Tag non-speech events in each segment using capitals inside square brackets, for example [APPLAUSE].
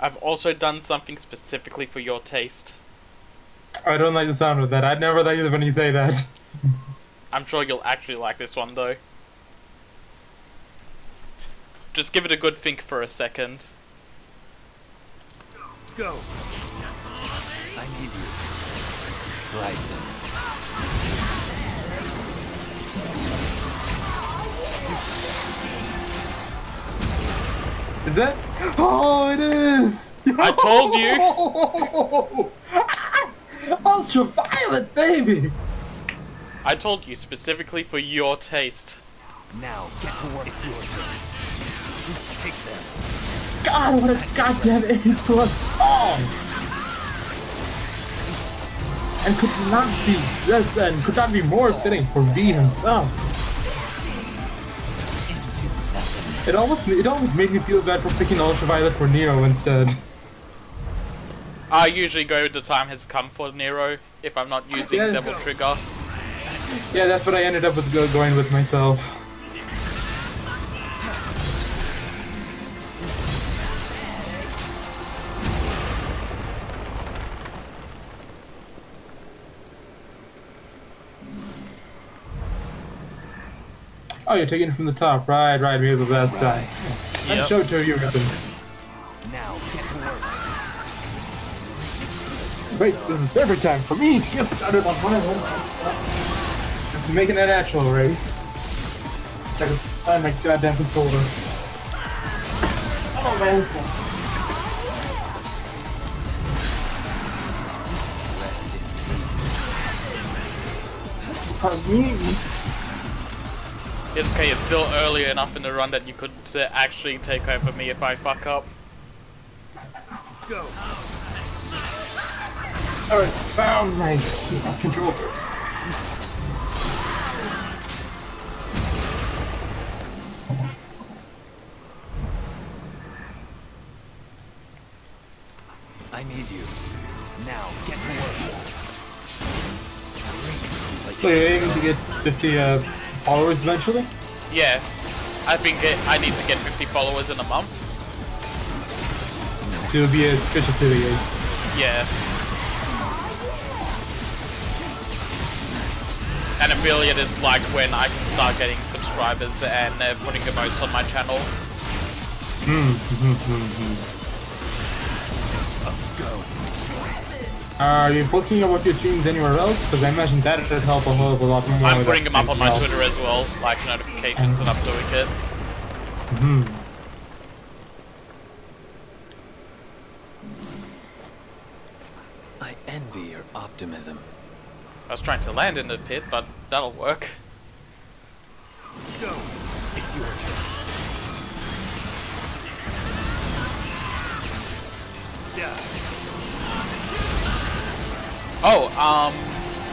I've also done something specifically for your taste. I don't like the sound of that. I'd never like it when you say that. [LAUGHS] I'm sure you'll actually like this one though. Just give it a good think for a second. Go. I need you. Slice him. Is that? Oh, it is! I told you! [LAUGHS] Ultraviolet, baby! I told you specifically for your taste. Now get to work. It's your turn. Take them. God, what a goddamn influence song! Oh. And could not be less and could not be more fitting for V himself. It almost it almost made me feel bad for picking Ultraviolet for Nero instead. I usually go the time has come for Nero if I'm not using Yeah. Devil Trigger. Yeah, that's what I ended up with going with myself. Oh, you're taking it from the top. Right, right, maybe the last time. Yep. And show to you, Ribbon. Now get to work. Wait, this is perfect time for me to get started on my own. I'm making a natural race. I can find my goddamn controller. Oh man. Rest in me. It's okay, it's still early enough in the run that you could uh, actually take over me if I fuck up. Go. Alright, found my controller. I need you. Now get to work. So you're aiming to get 50 uh, followers eventually? Yeah, I think it, I need to get 50 followers in a month. To be a official affiliate. Yeah. An affiliate is like when I can start getting subscribers and uh, putting emotes on my channel. Hmm, hmm, hmm, go. Are you posting about your streams anywhere else? Because I imagine that would help a whole lot more. I'm with putting them up on my well. Twitter as well, like notifications, and I'm doing it. Hmm. I envy your optimism. I was trying to land in the pit, but that'll work. Go. It's your turn. Yeah. Oh, um,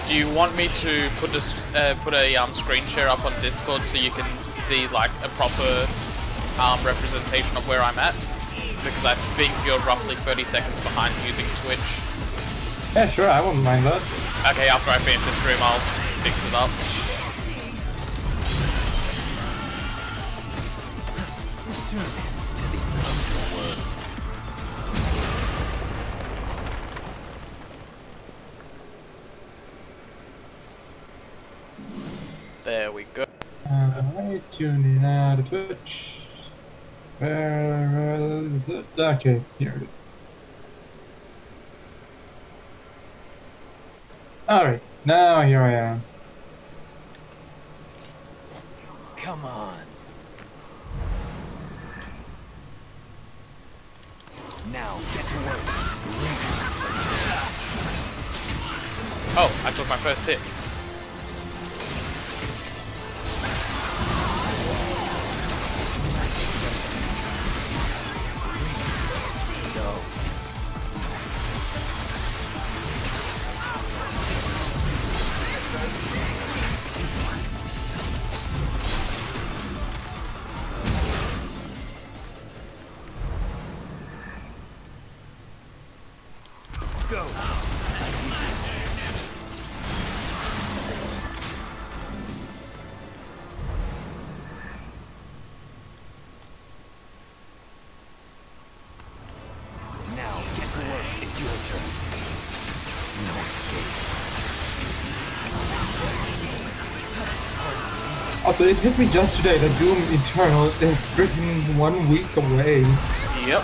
do you want me to put this, uh, put a um, screen share up on Discord so you can see like a proper um, representation of where I'm at? Because I think you're roughly 30 seconds behind using Twitch. Yeah, sure, I wouldn't mind that. Okay, after I finish this stream, I'll fix it up. There we go. Alright, tuning out of Twitch. Where is it? Okay, here it is. Alright, now here I am. Come on. Now get to work. Oh, I took my first hit. Go. Also, it hit me just today that Doom Eternal is freaking one week away. Yep.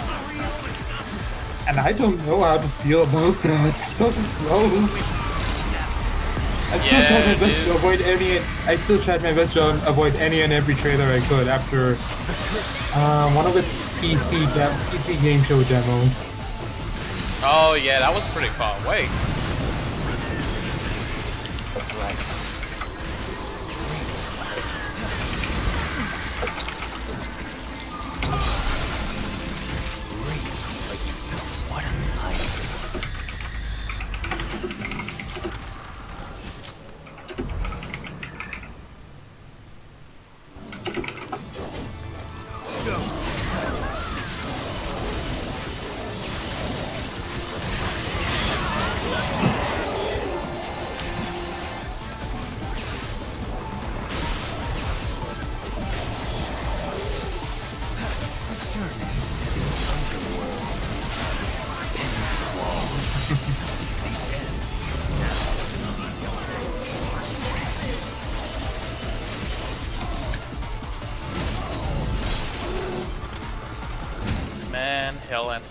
And I don't know how to feel about that. [LAUGHS] So close. I still Yeah, tried my it best to avoid any. I still tried my best to avoid any and every trailer I could after uh, one of its PC dem- PC game show demos. Oh yeah, that was pretty far away. That's right.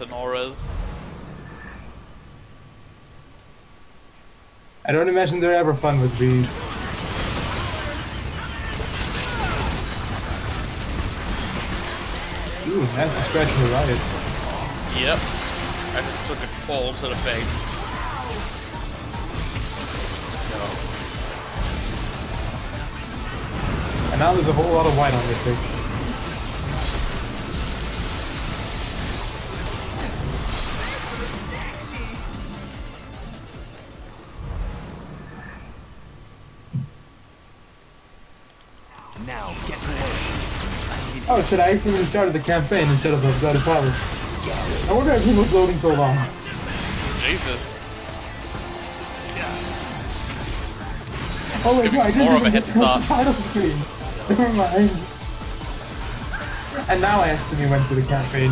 Antenoras. I don't imagine they're ever fun with these. Ooh, that's a scratch in the riot. Yep. I just took it all to the face. And now there's a whole lot of white on your face. I need Oh I actually started the campaign instead of the Bloody Father. I wonder if he was loading so long. Jesus. Oh wait, Give no, I me didn't more of a even head get to the start. title screen. [LAUGHS] Never mind. And now I actually went to the campaign.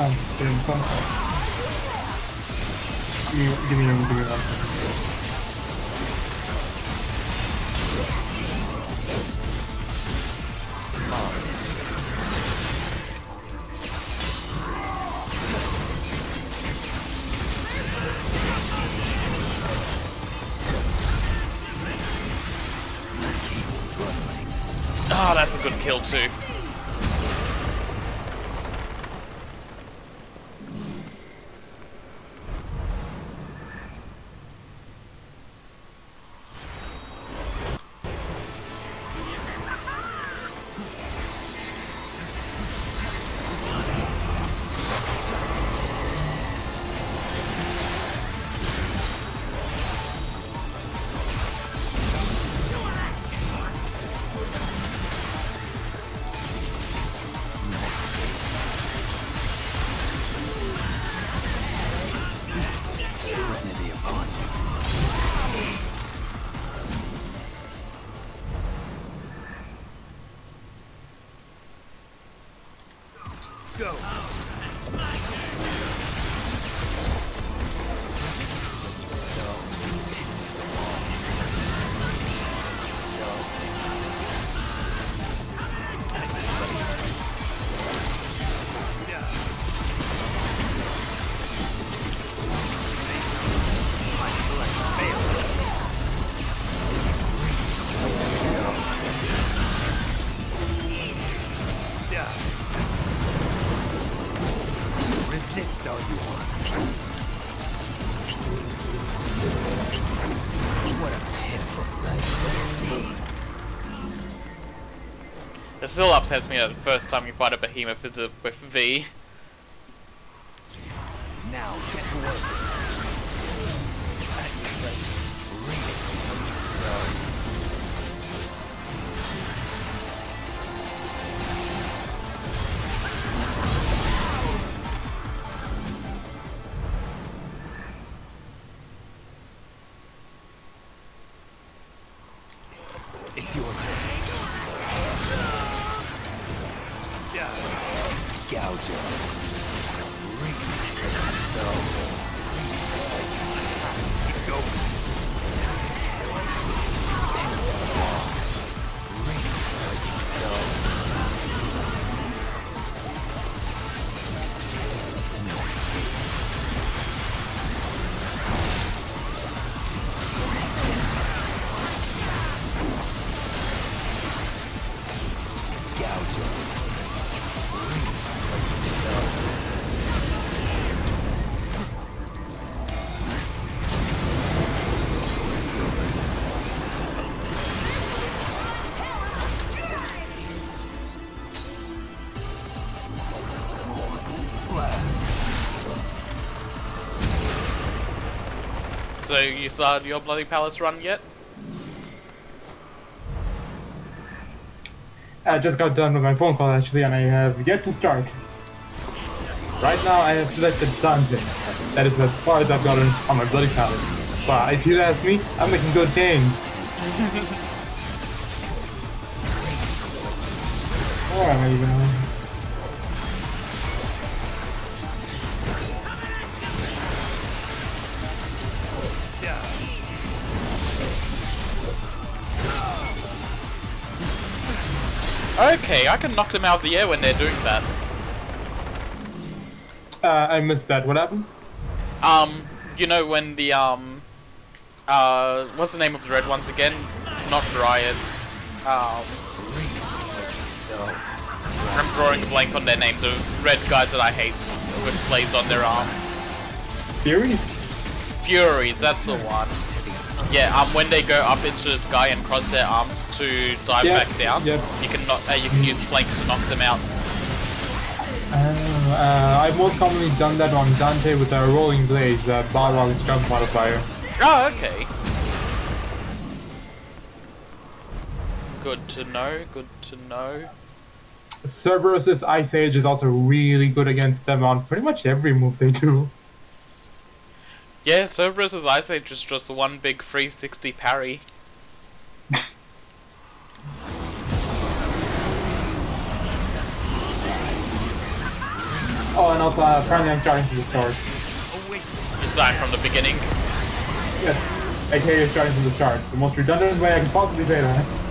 Um, didn't come. Give me, give me, give me one second. Still me that the first time you fight a behemoth is a, with V. Now get to work. At your ready. Your turn. Gouge So. You started your Bloody Palace run yet? I just got done with my phone call actually, and I have yet to start. Right now, I have selected Dante. That is as far as I've gotten on my Bloody Palace. But if you ask me, I'm making good gains. [LAUGHS] Where am I even? Okay, I can knock them out of the air when they're doing that. Uh, I missed that. What happened? Um, you know when the, um, uh, what's the name of the red ones again? Not Dryads. Um, I'm drawing a blank on their name. The red guys that I hate with blades on their arms. Fury? Furies, that's the ones. Yeah, um, when they go up into the sky and cross their arms to dive Yep, back down, yep. you can not, uh, you can use flank to knock them out. Uh, uh, I've most commonly done that on Dante with a rolling blades, uh, Balrog's jump modifier. Oh, okay. Good to know. Good to know. Cerberus's Ice Age is also really good against them on pretty much every move they do. Yeah, Cerberus's Ice Age is just one big 360 parry. Oh, and also uh, apparently I'm starting from the start. You're starting from the beginning. Yes, aka starting from the start. The most redundant way I can possibly say that.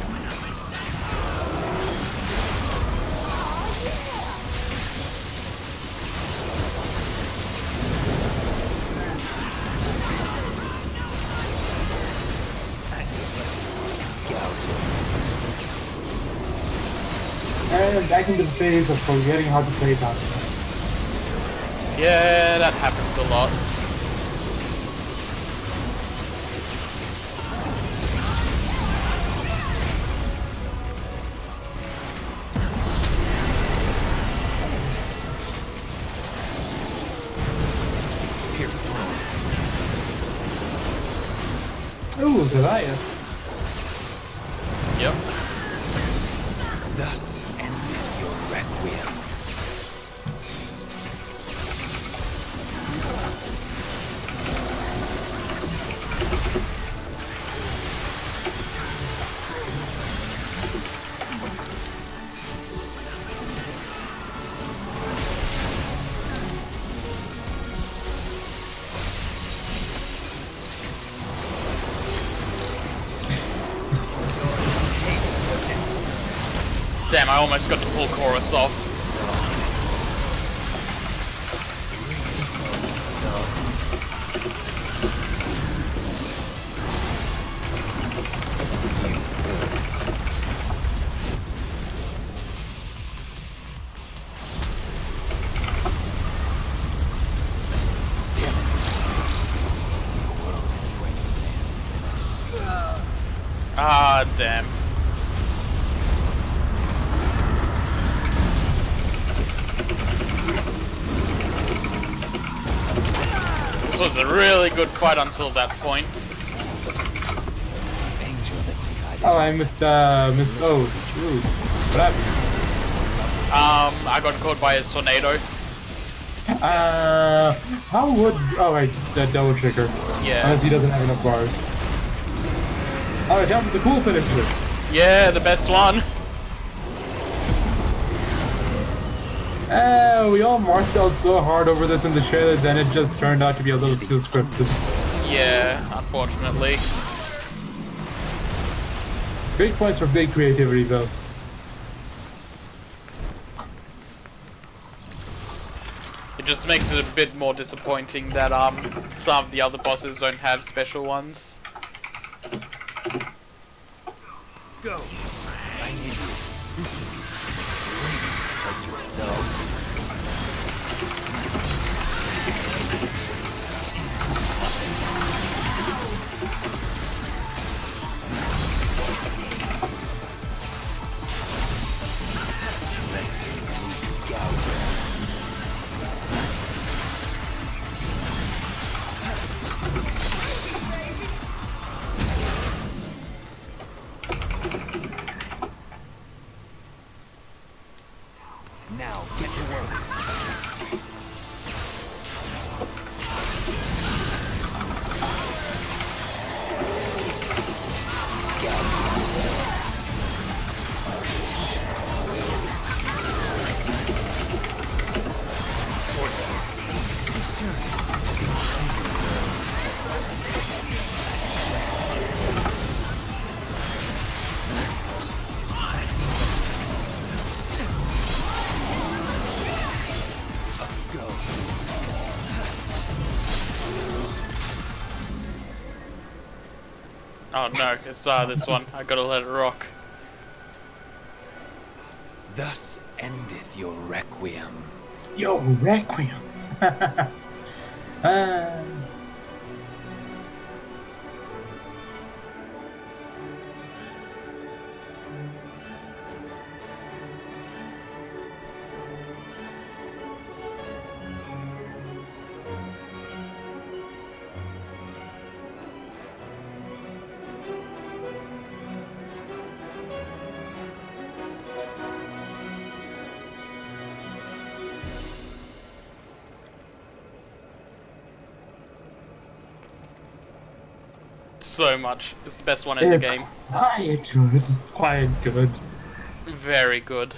And back into the phase of forgetting how to play that. Yeah, that happens a lot. Ooh, Goliath. Yep. Chorus off. Good fight until that point. Resided Oh, I missed, uh, missed, oh, true. What happened? Um, I got caught by his tornado. Uh, how would, oh wait, the Devil Trigger. Yeah. Unless he doesn't have enough bars. Oh, down to the cool finisher. Yeah, the best one. Uh, we all marched out so hard over this in the trailer, then it just turned out to be a little too scripted. Yeah, unfortunately. Great points for big creativity, though. It just makes it a bit more disappointing that um some of the other bosses don't have special ones. Go. I need you. Like yourself. Oh no, it's uh, this one. I gotta let it rock. Thus endeth your requiem. Your Requiem. [LAUGHS] Ah. Much. It's the best one in the It's game. Quiet good. It's quiet good. Very good.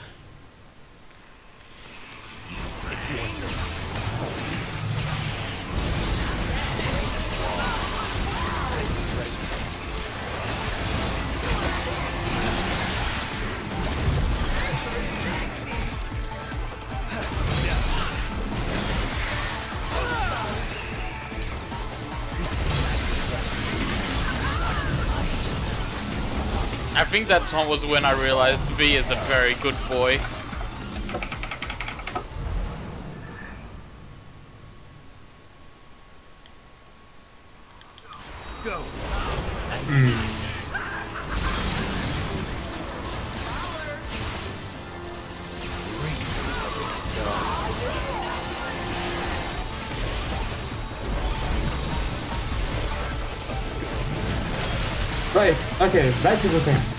Think that time was when I realized V is a very good boy. Go. Right, okay, back to the thing.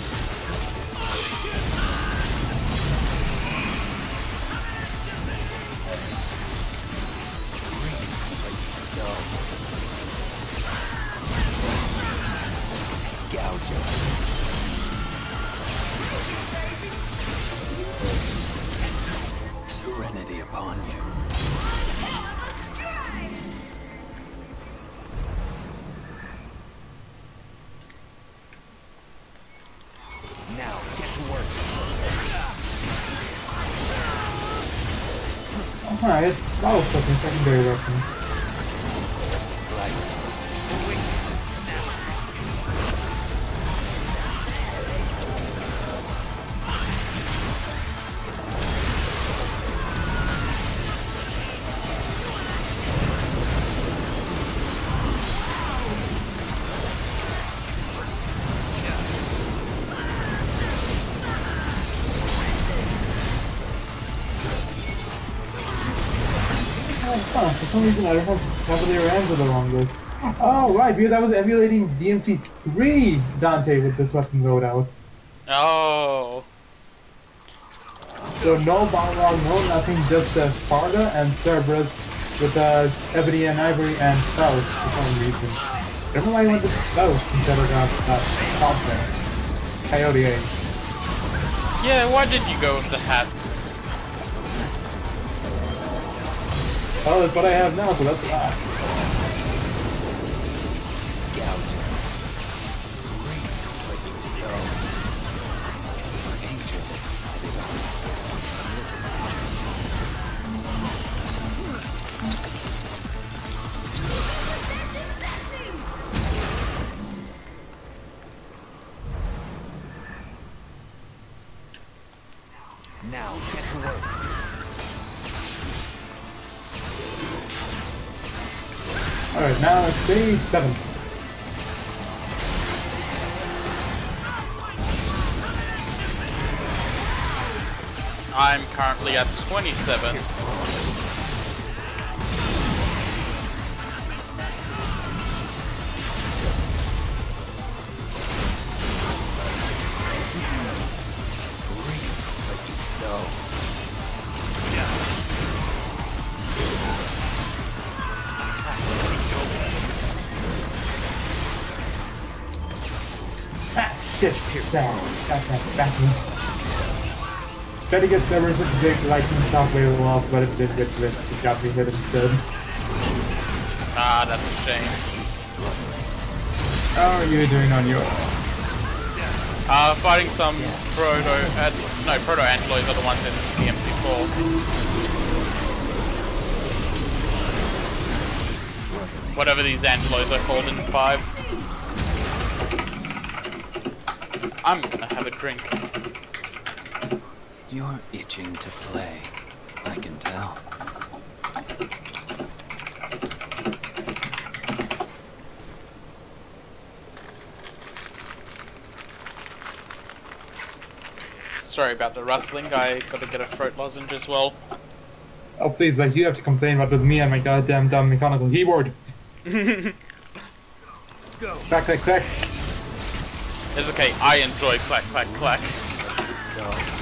Some reason I don't have Cavalier Anvil along this. Oh, right, because I was emulating DMC3 Dante with this weapon loadout. Oh. So no Balrog, no nothing, just uh, Sparta and Cerberus with uh, Ebony and Ivory and Faust for some reason. I don't know why I went with Faust instead of uh, uh, Thompson. Coyote A. Yeah, why did you go with the hat? Oh, that's what I have now, so that's that. Seven. I'm currently at 27. Try to get the resist big lightning shockwave off, but it didn't get to it. Got me hit instead. Ah, that's a shame. How are you doing on your Uh, fighting some proto, uh, no, proto androids are the ones in DMC4. Whatever these androids are called in 5. I'm gonna have a drink. You're itching to play. I can tell. Sorry about the rustling, I gotta get a throat lozenge as well. Oh please, like you have to complain about with me and my goddamn dumb mechanical keyboard. [LAUGHS] Go. Crack, crack, crack. It's okay, I enjoy clack clack clack. So.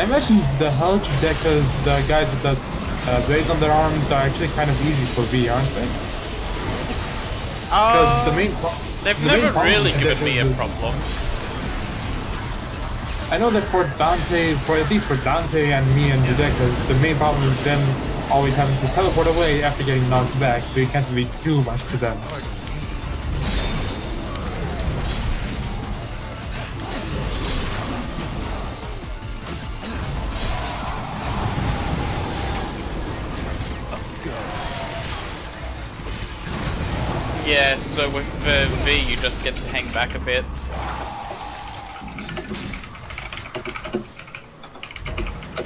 I imagine the Hulk deckers, the guys with the uh, blades on their arms are actually kind of easy for V, aren't they? Because Uh, the main they've the never problem really given me a problem. I know that for Dante, for at least for Dante and me and the deckers, the main problem is them always having to teleport away after getting knocked back, so you can't really do much to them. So with uh, V you just get to hang back a bit.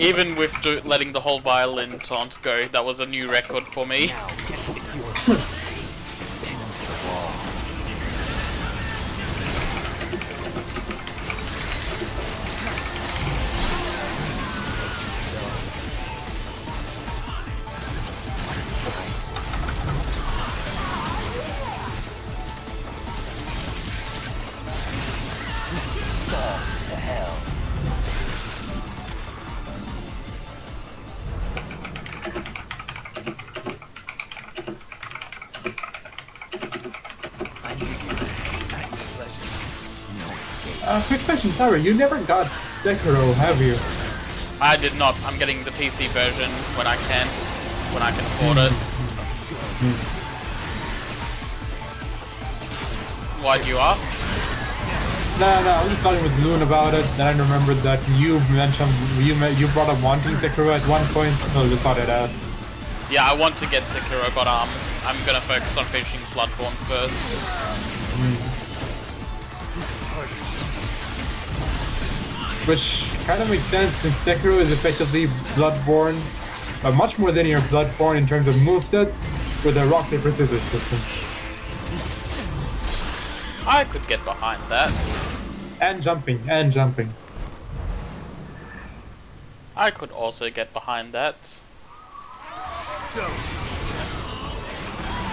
Even with letting the whole violin taunt go, that was a new record for me. Sorry, you never got Sekiro, have you? I did not. I'm getting the PC version when I can, when I can afford it. Why do you ask? No, no, I was just talking with Loon about it, Then I remembered that you mentioned, you you brought up wanting Sekiro at one point, so I just thought I'd ask. Yeah, I want to get Sekiro, but um, I'm gonna focus on finishing Bloodborne first. Which kind of makes sense since Sekiro is effectively Bloodborne, but much more linear Bloodborne in terms of movesets with a rock, paper, scissors system. I could get behind that. And jumping, and jumping. I could also get behind that.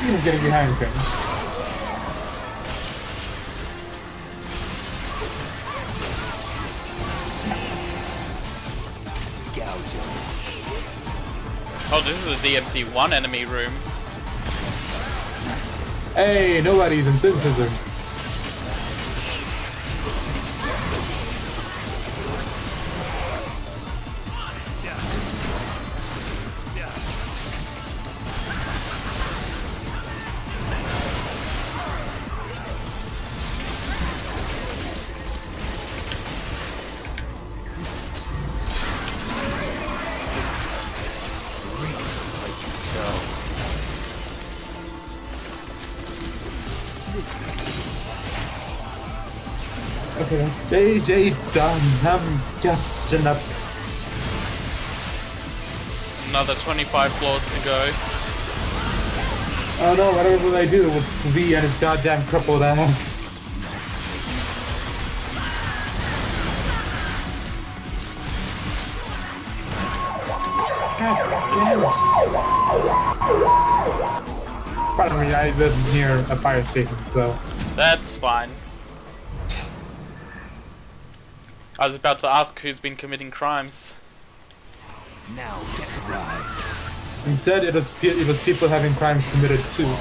Of getting behind things. Oh, this is a DMC1 enemy room. Hey, nobody's in scissors. Okay, stage 8 done. I'm just enough. Another 25 floors to go. Oh no, whatever will I do with V and his goddamn crippled ass? God damn. Pardon me, I live near a fire station, so... That's fine. I was about to ask who's been committing crimes. Now get to rise. Instead, it was, it was people having crimes committed too.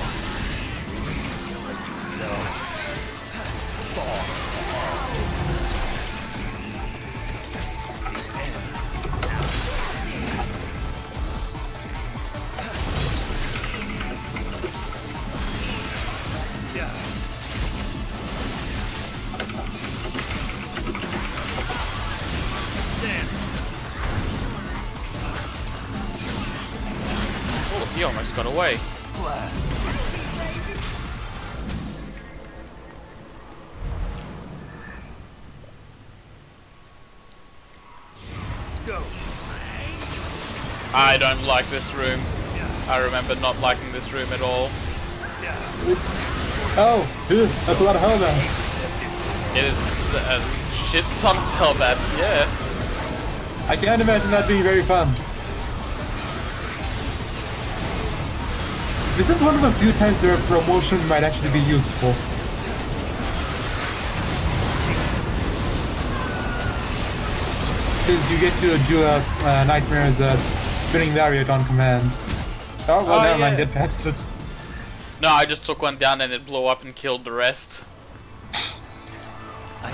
Remember not liking this room at all. Oh, dude, that's a lot of hellbats. It is a shit ton of hellbats, yeah. I can't imagine that being very fun. This is one of the few times where promotion might actually be useful. Since you get to do a uh, nightmare's uh, spinning lariat on command. Oh, well, Oh, never mind, yeah. get past it. No, I just took one down and it blew up and killed the rest. I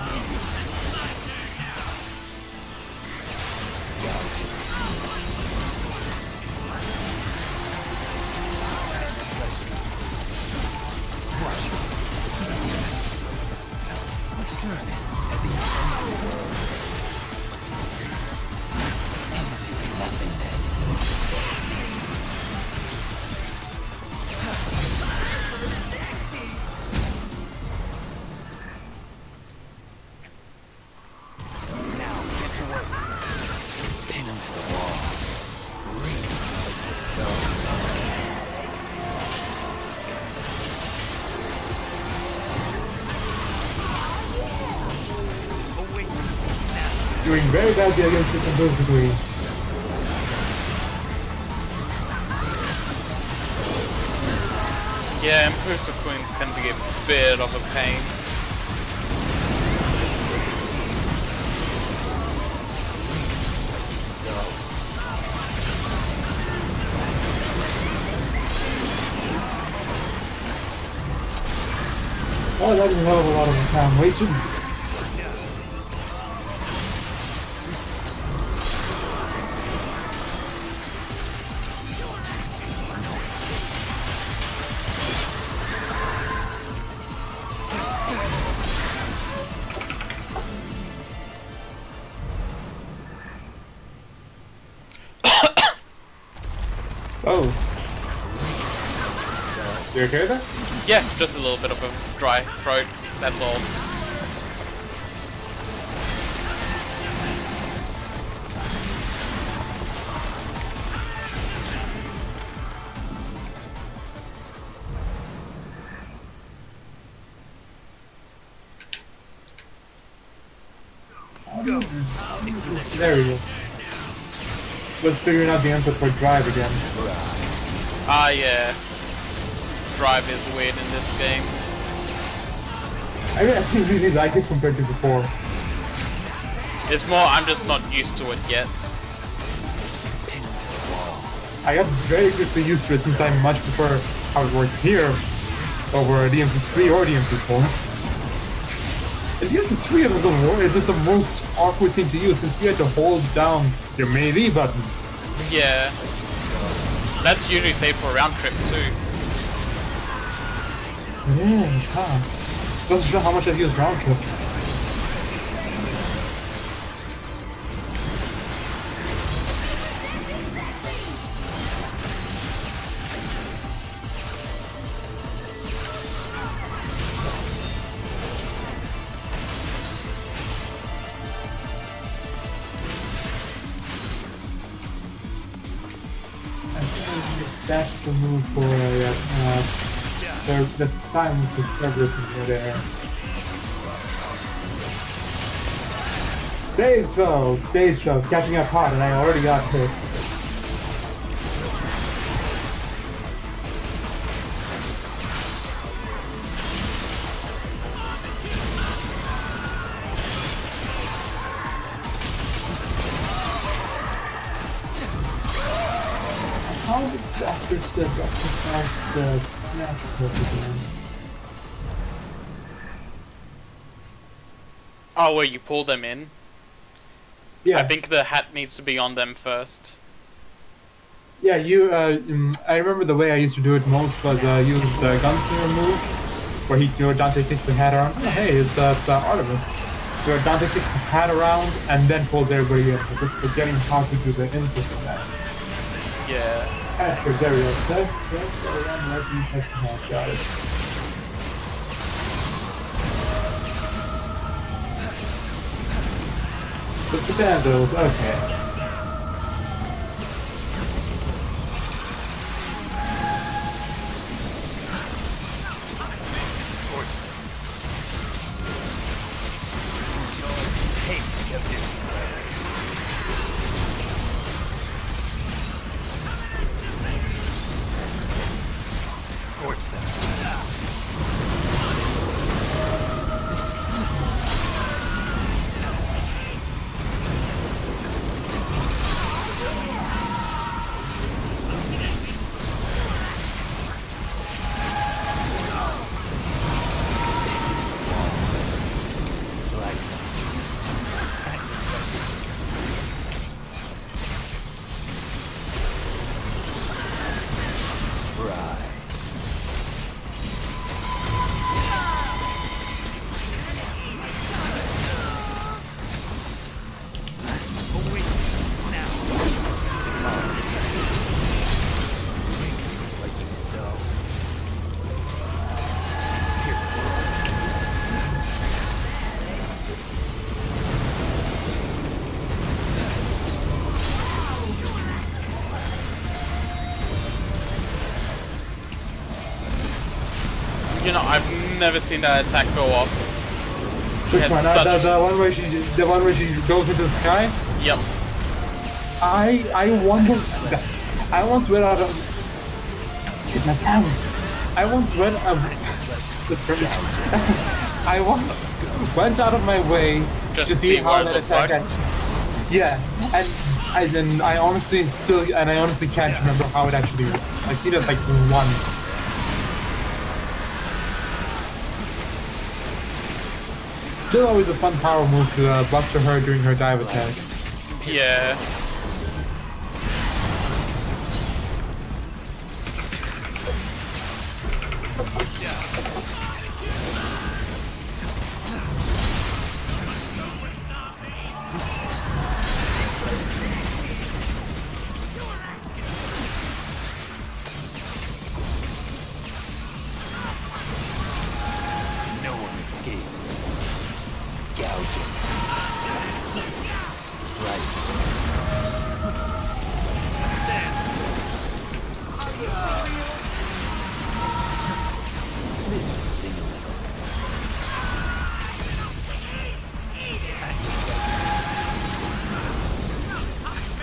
Zoom. [COUGHS] oh. You okay there? Yeah, just a little bit of a dry throat, that's all. Figuring out the input for drive again. Ah, yeah. Drive is weird in this game. I actually really like it compared to before. It's more, I'm just not used to it yet. I got very quickly used to it since I much prefer how it works here over DMC3 or DMC4. And DMC3 is the, is just the most awkward thing to use since you had to hold down your melee button. Yeah. That's usually saved for a round trip too. Yeah, huh. Doesn't show how much I've used round trip. Time to service in there. Stage 12, stage 12, catching up hot and I already got hit. How did Dr. Sid recognize the Oh, where you pull them in? Yeah, I think the hat needs to be on them first. yeah. You, uh, mm, I remember the way I used to do it most was uh, use the gunslinger move, where he, you know, Dante takes the hat around. Oh, hey, it's uh, it's, uh, Artemis. Where Dante takes the hat around and then pulls everybody in. Just forgetting how to do the input for that. Yeah. After there we go. Test, go around, let me test the hat. Got it. But the vandals, okay. Taste of this. Scorch them. Never seen that attack go off. Which one? Uh, such- the, the one where she, the one where she goes into the sky. Yep. I, I wonder. I once read out of. Shit, my tongue. I once read of. [LAUGHS] [LAUGHS] I once went out of my way Just to see see how that attack. like? yeah, and I then I honestly still and I honestly can't remember how it actually. worked. I see it like once. Still always a fun power move to uh, buster her during her dive attack. Yeah.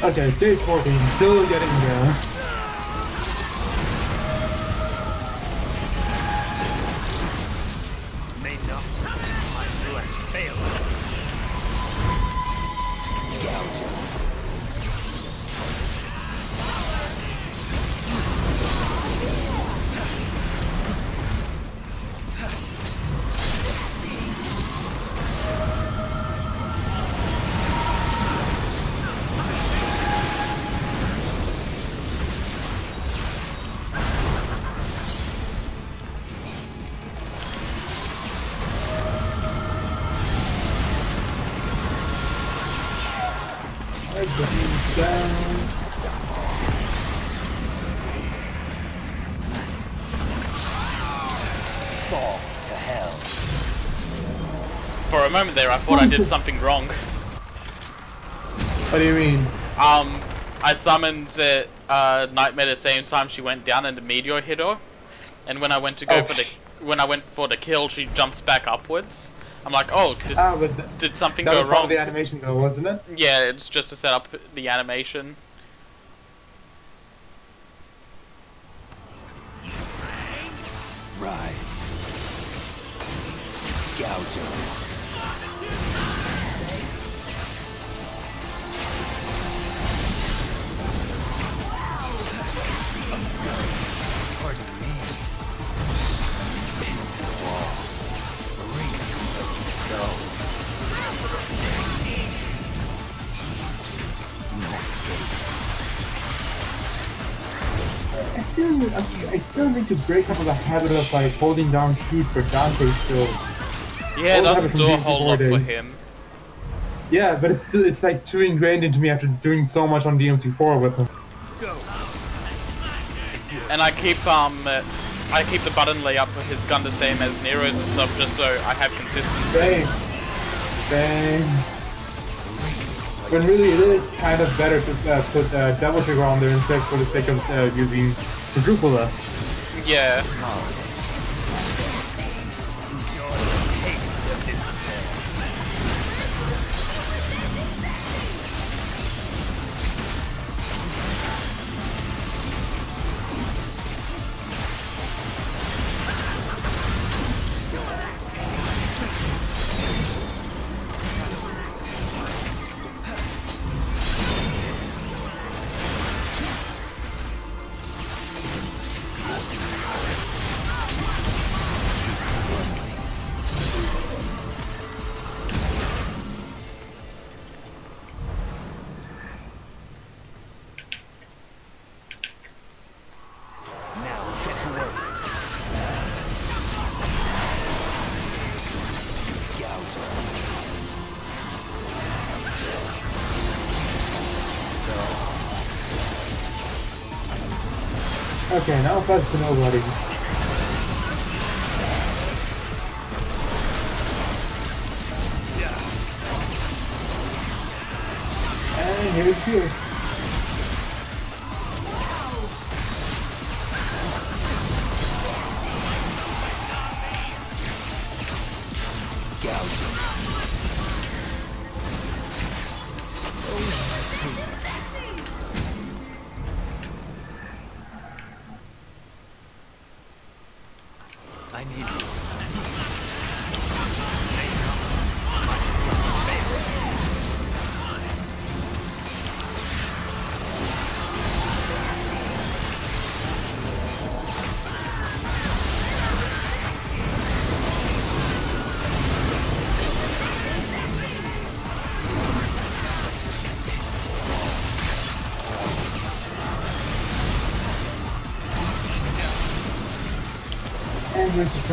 Okay, stage 14, still getting there. I thought I did [LAUGHS] something wrong. What do you mean? Um, I summoned uh, uh, Nightmare the same time she went down and the meteor hit her. And when I went to go Oh, for the when I went for the kill, she jumps back upwards. I'm like, oh, did, Ah, did something go was part wrong? of the animation though, wasn't it? Yeah, it's just to set up the animation. Break up with the habit of like holding down shoot for Dante still. Yeah, doesn't do a whole lot for him. Yeah, but it's still, it's like too ingrained into me after doing so much on DMC4 with him. Go. And I keep um, I keep the button layout for his gun the same as Nero's and stuff, just so I have consistency. Bang. Bang. When really it is kind of better to uh, put uh, Devil Trigger on there instead for the sake of uh, using Quadruple S. Yeah. Okay, now fast to nobody.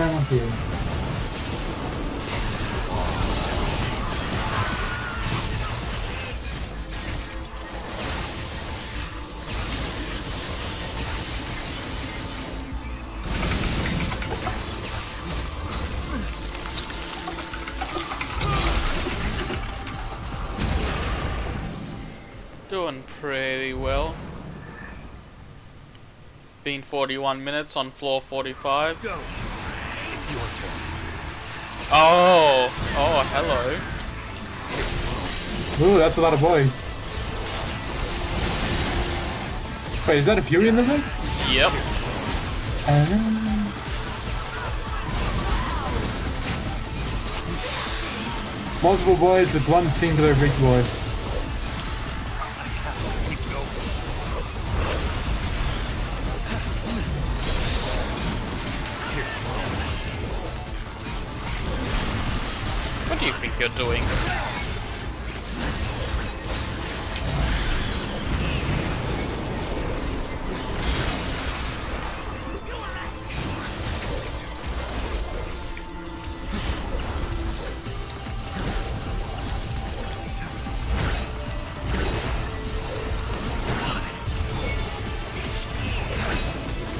And here's here. Doing pretty well. Been 41 minutes on floor 45. Go. It's your turn. Oh, oh, hello. Ooh, that's a lot of boys. Wait, is that a Fury in the mix? Yep. Uh, multiple boys with one singular big boy. You're doing?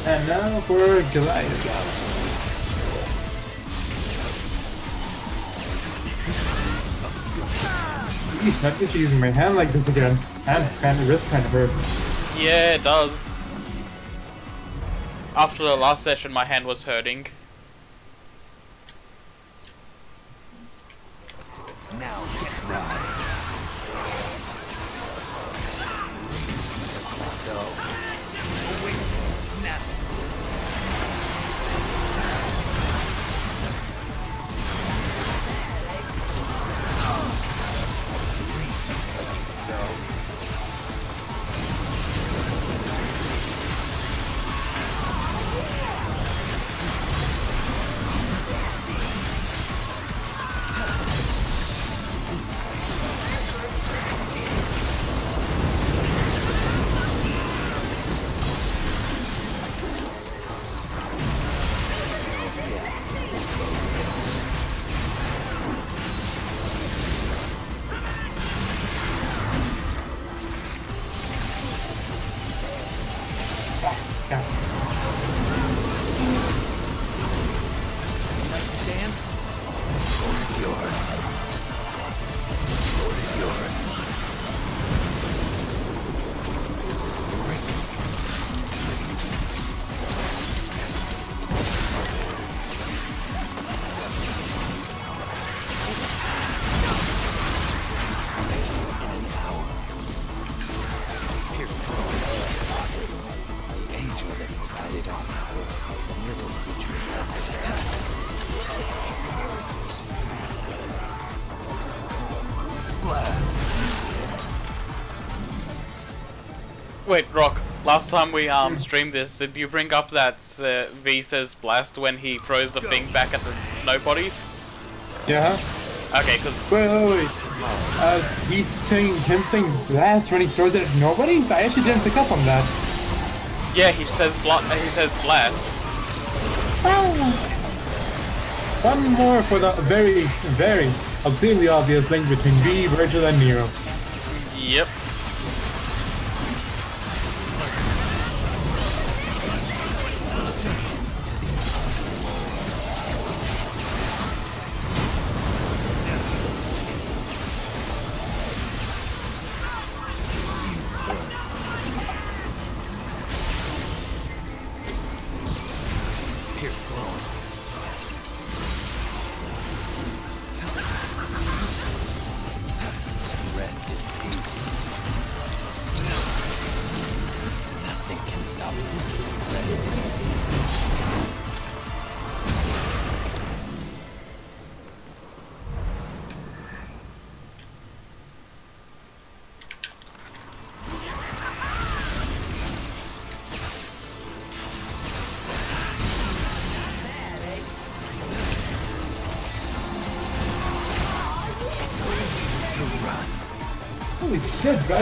And now for Goliath. Not just using my hand like this again. Hand kind of wrist kind of hurts. Yeah, it does. After the last session, my hand was hurting. Wait, Rock. Last time we um streamed this, did you bring up that uh, V says blast when he throws the thing back at the nobodies? Yeah? Okay, because Wait, wait, wait. Uh, he's saying, him saying blast when he throws it at nobody? I actually didn't pick up on that. yeah, he says bla- he says blast. One more for the very, very obscenely obvious link between V, Virgil, and Nero. Yep.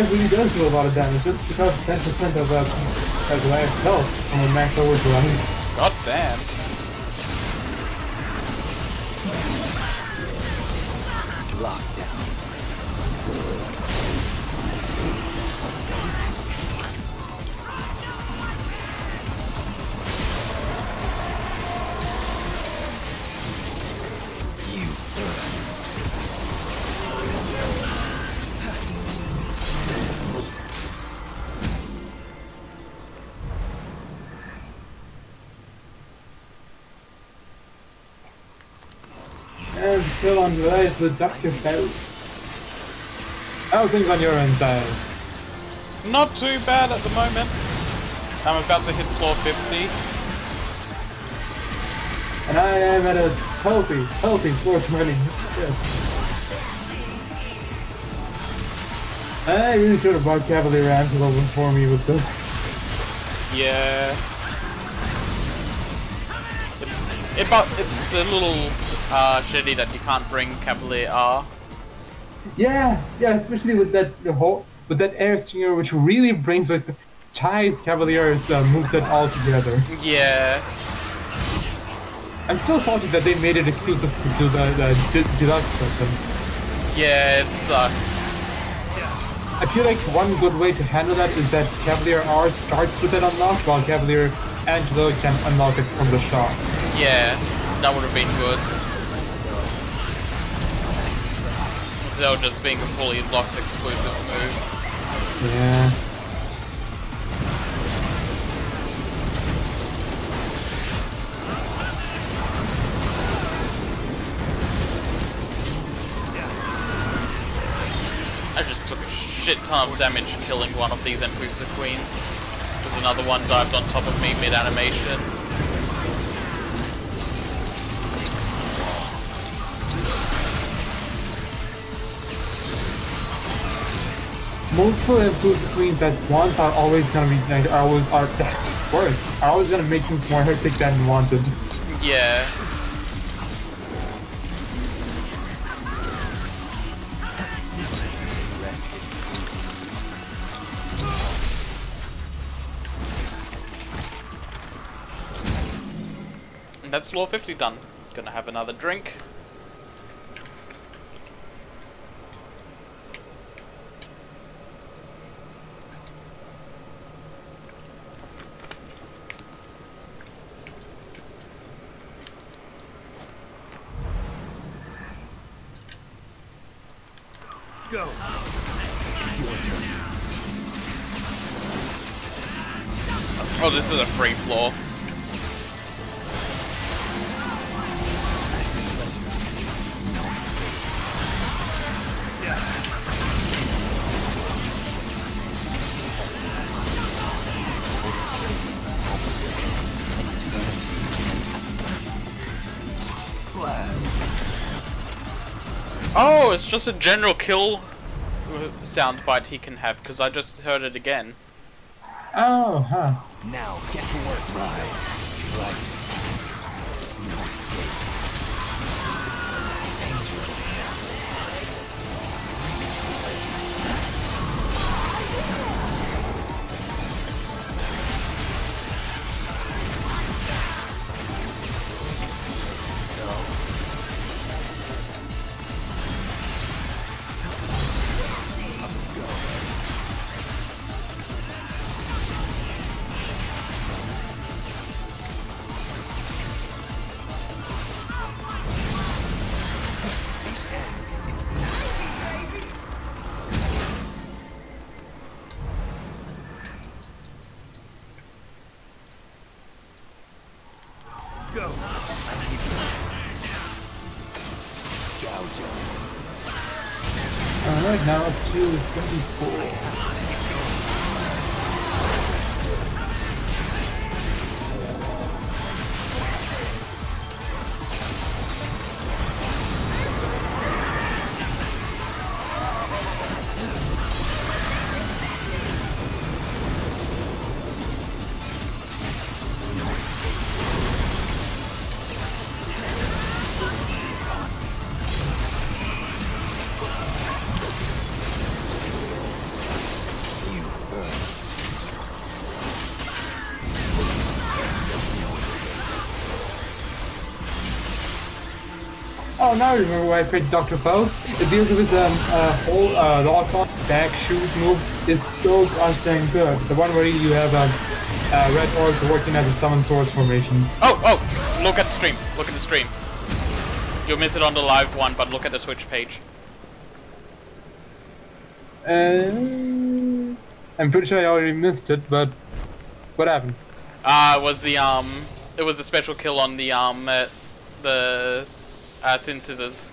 Guy really does do a lot of damage just because 10% of uh, Goliath's health from a max overdrive. God damn. Still on with Dr. Faust. How are things on your end, Dial? Not too bad at the moment. I'm about to hit floor 50. And I am at a healthy, healthy 420. Yes. [LAUGHS] I really should have bought Cavalier Angelo for me with this. Yeah. It's, it, it's a little uh, shitty that you can't bring Cavalier R. Yeah, yeah, especially with that the whole with that air stinger, which really brings like ties Cavalier's uh, moveset all together. Yeah. I'm still salty that they made it exclusive to the, the de- deluxe version. Yeah, it sucks. I feel like one good way to handle that is that Cavalier R starts with an unlock, while Cavalier Angelo can unlock it from the start. Yeah, that would have been good. Just being a fully locked exclusive move. Yeah. I just took a shit ton of damage killing one of these Empusa queens. There's another one dived on top of me mid-animation. Multiple improved queens that once are always gonna be like are always are worse. Are always gonna make things more hectic than wanted. Yeah. That's floor 50 done. Gonna have another drink. Go. Oh, this is a free floor. Oh, it's just a general kill soundbite he can have, because I just heard it again. Oh, huh. Now get to work, rise. It. No escape. Now I remember why I picked Dr. Foe. It deals with um, uh, whole uh, the all stack shoot move is so gosh dang good. The one where you have um, uh, red orbs working as a summon source formation. Oh, oh! Look at the stream. Look at the stream. You'll miss it on the live one, but look at the Twitch page. Uh, I'm pretty sure I already missed it, but what happened? Uh, it was the, um, it was a special kill on the, um, uh, the, uh, Sin Scissors.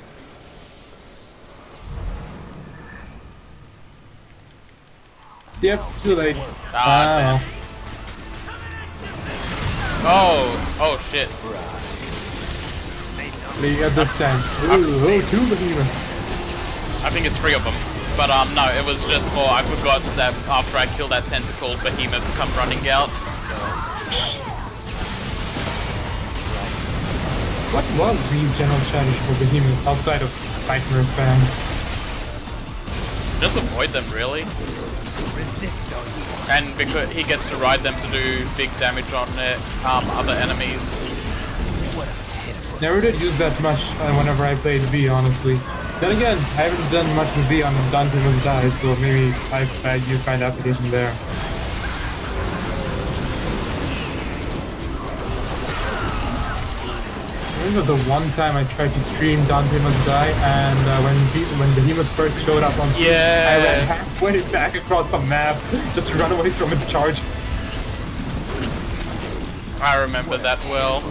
Yep, too late. Ah, Ah, Oh, oh shit. They at this time. Ooh, oh, two behemoths. I think it's three of them. But um, no, it was just more. I forgot that after I killed that tentacle, behemoths come running out. What was the general strategy for behemoths outside of fighting and spam? Just avoid them, really. Resist all you And because he gets to ride them to do big damage on uh, um, other enemies. What a Never did use that much uh, whenever I played V, honestly. Then again, I haven't done much with V on Dante Must Die, so maybe I, I you find application there. Remember the one time I tried to stream Dante Must Die, and uh, when Be- when Behemoth first showed up on I Yeah. ran halfway back across the map [LAUGHS] just to run away from its charge. I remember that well.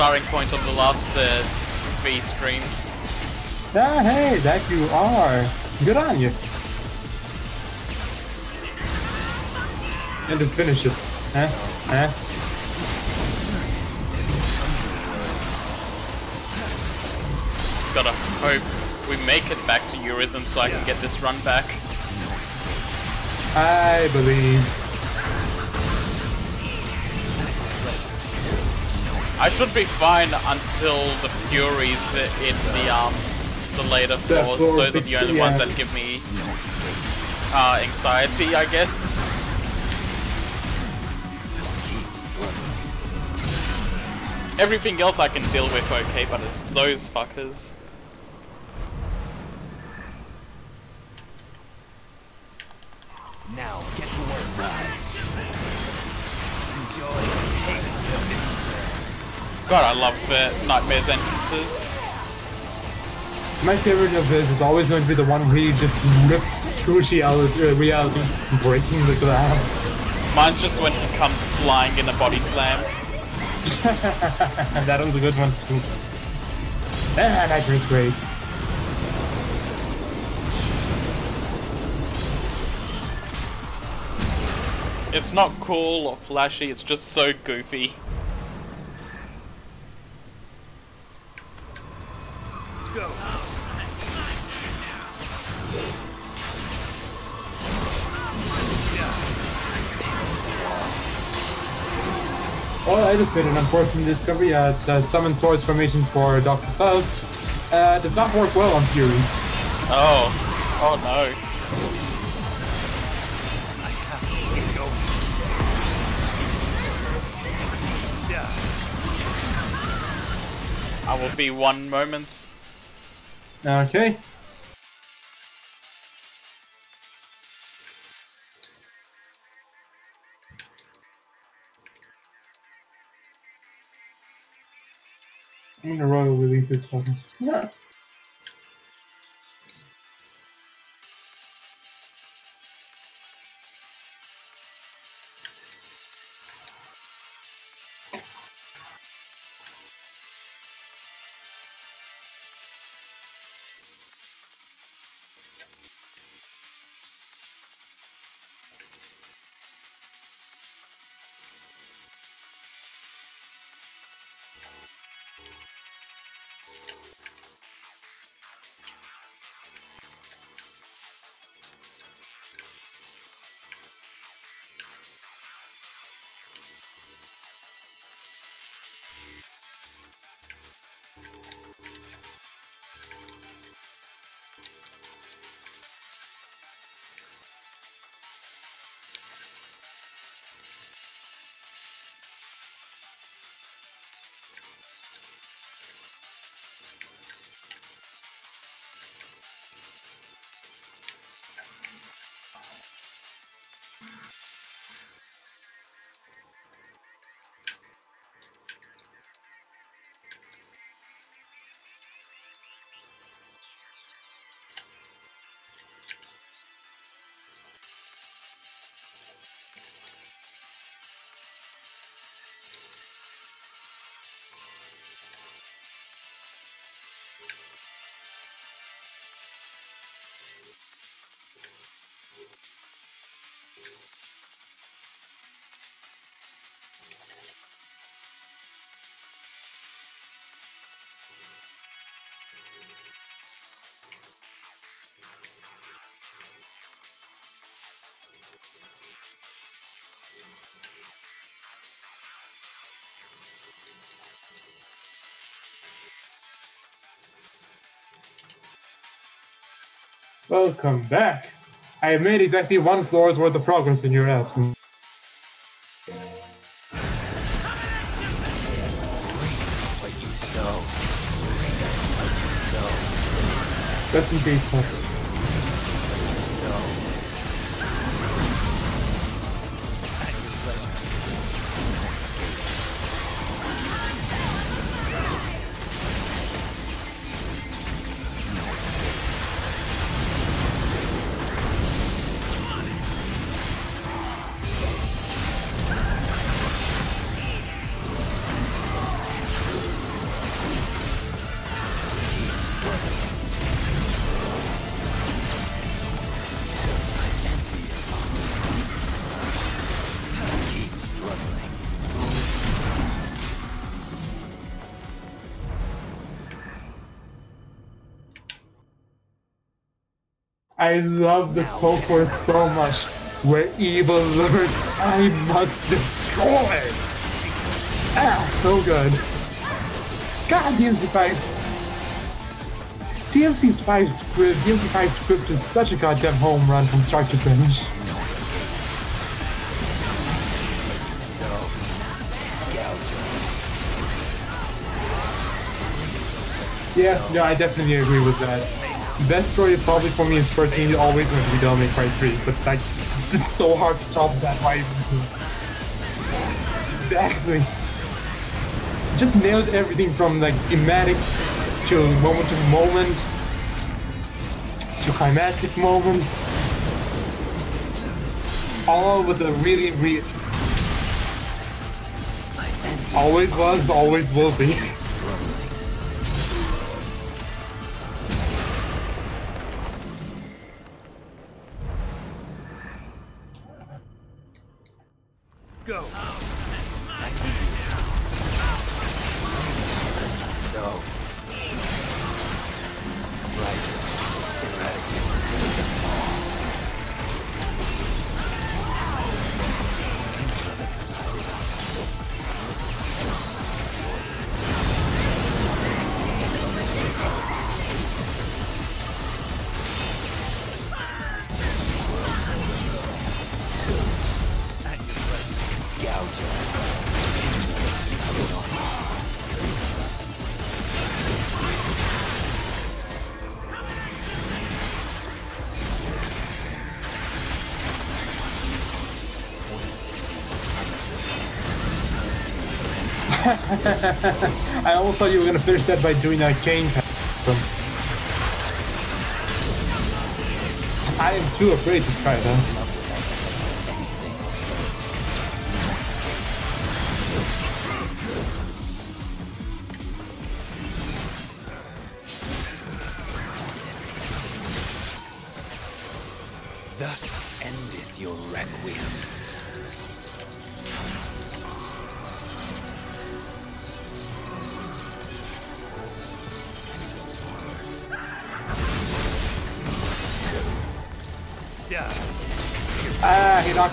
Starting point of the last uh, V stream. Ah, hey, that you are. Good on you. And to finish it. Huh? Huh? Just gotta hope we make it back to Urizen so I can get this run back. I believe. I should be fine until the Furies in the um the later floors. Those are the only 60, ones that give me uh, anxiety, I guess. Everything else I can deal with okay, but it's those fuckers. God, I love uh, Nightmare's entrances. My favorite of his is always going to be the one where he just rips through reality, uh, reality breaking the glass. Mine's just when he comes flying in a body slam. [LAUGHS] that was a good one too. Ah, that was great. It's not cool or flashy, it's just so goofy. Go. Well, I just made an unfortunate discovery. Uh, the summon source formation for Dr. Faust uh, does not work well on Furies. Oh. Oh no. I have to get. I will be one moment. Okay. I'm gonna royal release this fucking. Yeah. Welcome back. I have made exactly one floor's worth of progress in your absence. Rest in I love the for so much. Where evil lurks, I must destroy. Ah, so good. God, DMC5. DMC5 script, DMC5 script is such a goddamn home run from start to finish. Yeah, no, I definitely agree with that. Best story probably for me is personally always going to be May Cry 3, but like, it's so hard to top that fight. Exactly. Just nailed everything from like thematic to moment to moment to climatic moments. All with a really, really always was, always will be. [LAUGHS] [LAUGHS] I almost thought you were gonna finish that by doing a chain pass. I am too afraid to try that.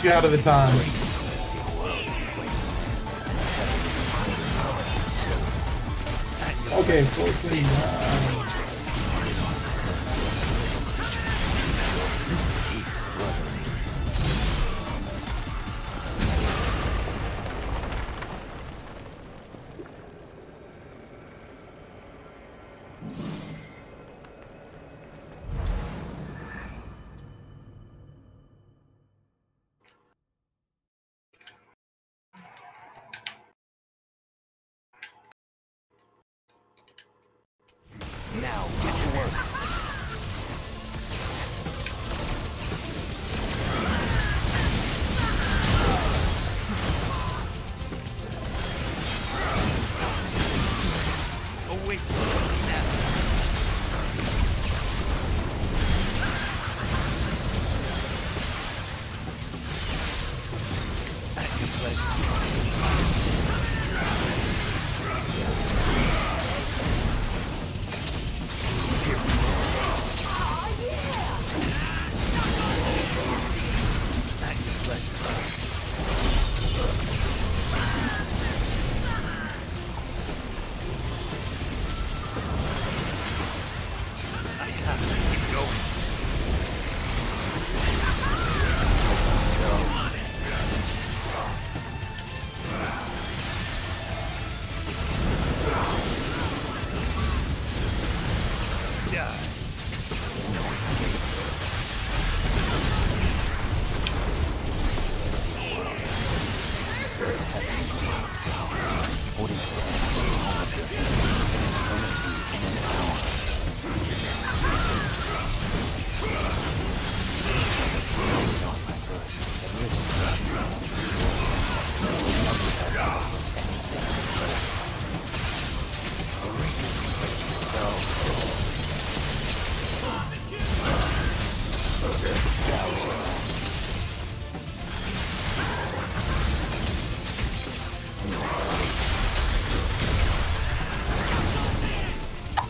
you out of the time. Okay, 14. Uh,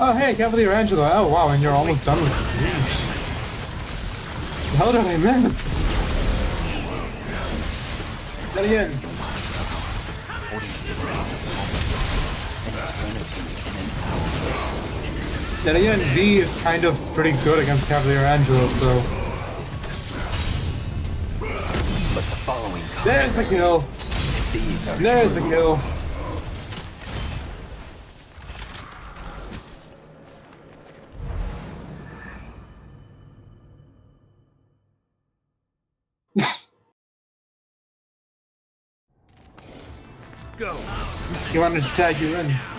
Oh, hey, Cavalier Angelo. Oh, wow, and you're almost done with it. How did I miss? Then again, then again, V is kind of pretty good against Cavalier Angelo, so. But the following There's the kill. There's the kill. He wanted to tag you in.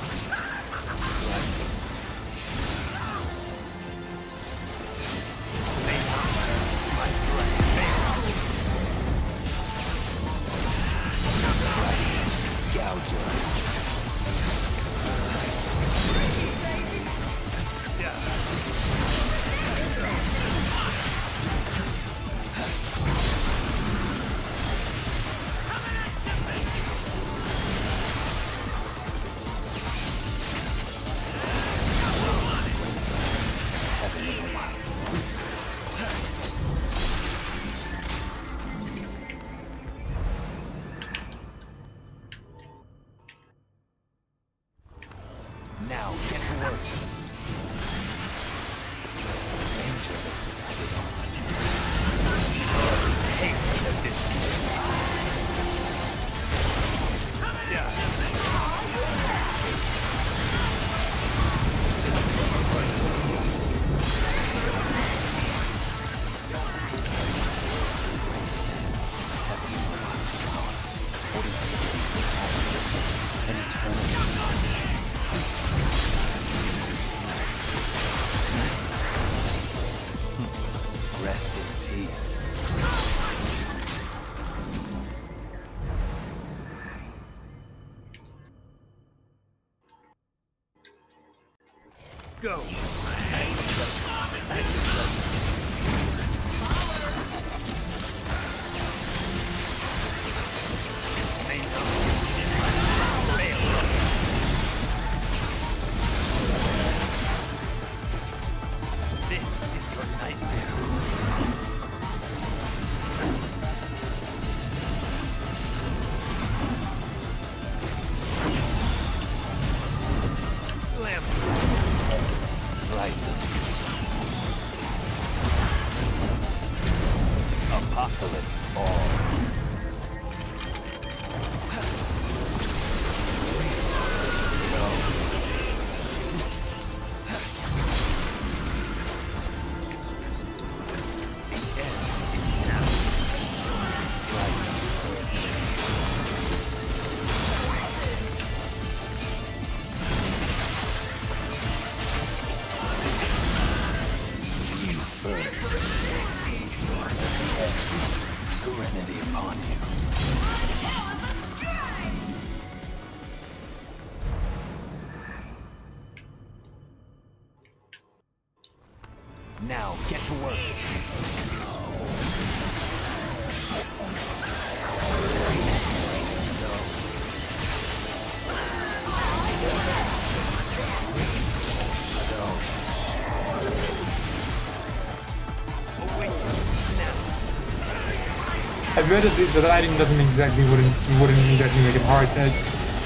That the, the lighting doesn't exactly wouldn't wouldn't exactly make it hard. Uh,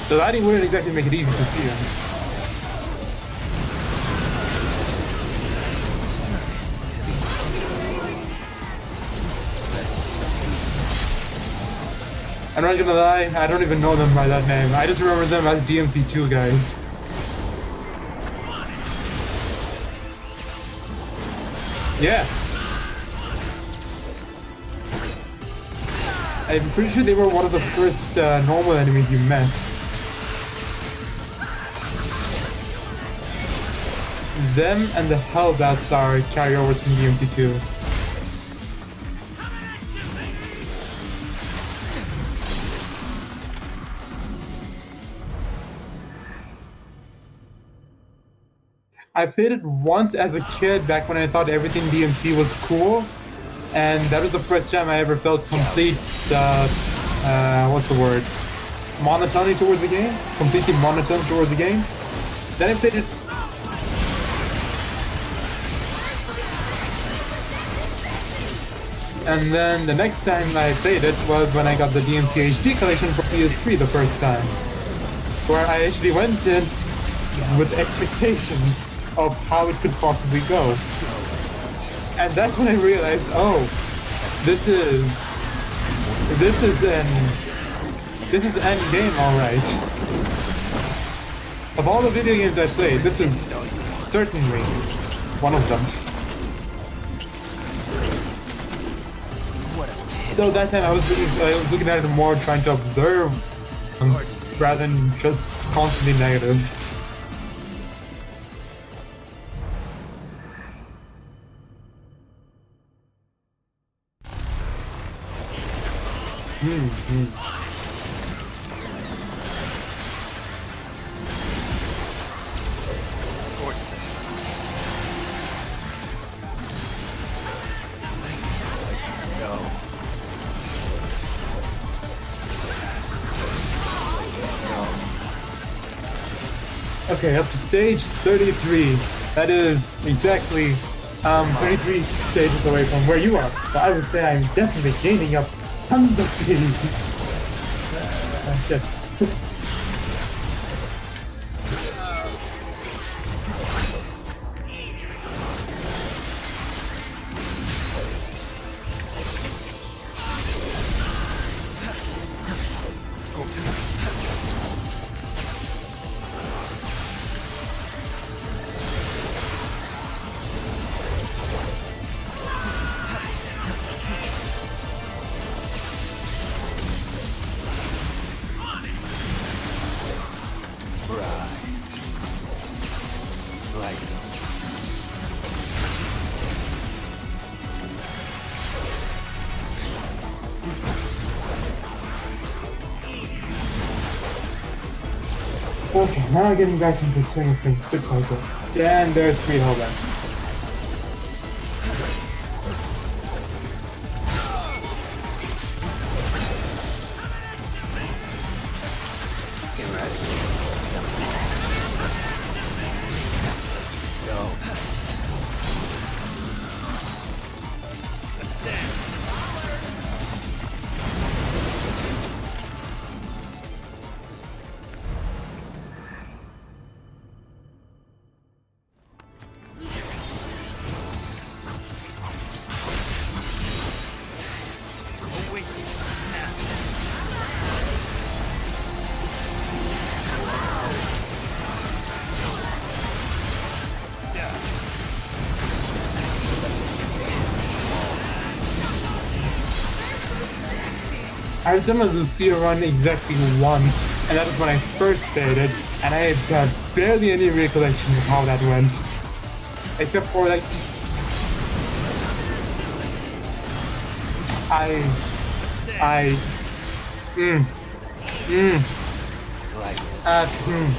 the lighting wouldn't exactly make it easy to see him. I'm not gonna lie, I don't even know them by that name. I just remember them as DMC2 guys. Yeah. I'm pretty sure they were one of the first uh, normal enemies you met. them and the Hellbats are carryovers from DMC2. I played it once as a kid back when I thought everything DMC was cool, and that was the first time I ever felt complete, uh, uh, what's the word, monotony towards the game, completely monotone towards the game. Then I played it And then the next time I played it was when I got the DMC HD collection for PS3 the first time. Where I actually went in with expectations of how it could possibly go. And that's when I realized, oh, this is this is an this is end game alright. Of all the video games I played, this is certainly one of them. So that time I was looking, I was looking at it more trying to observe rather than just constantly negative. Okay, up to stage 33. That is exactly um, 33 stages away from where you are. So I would say I'm definitely gaining up tons getting back into the swing of things. Good puzzle. And there's three hellbats. I've done a Lucia run exactly once, and that was when I first it, and I had barely any recollection of how that went. Except for like... I... I... Mmm... Mmm... Uh, hmm.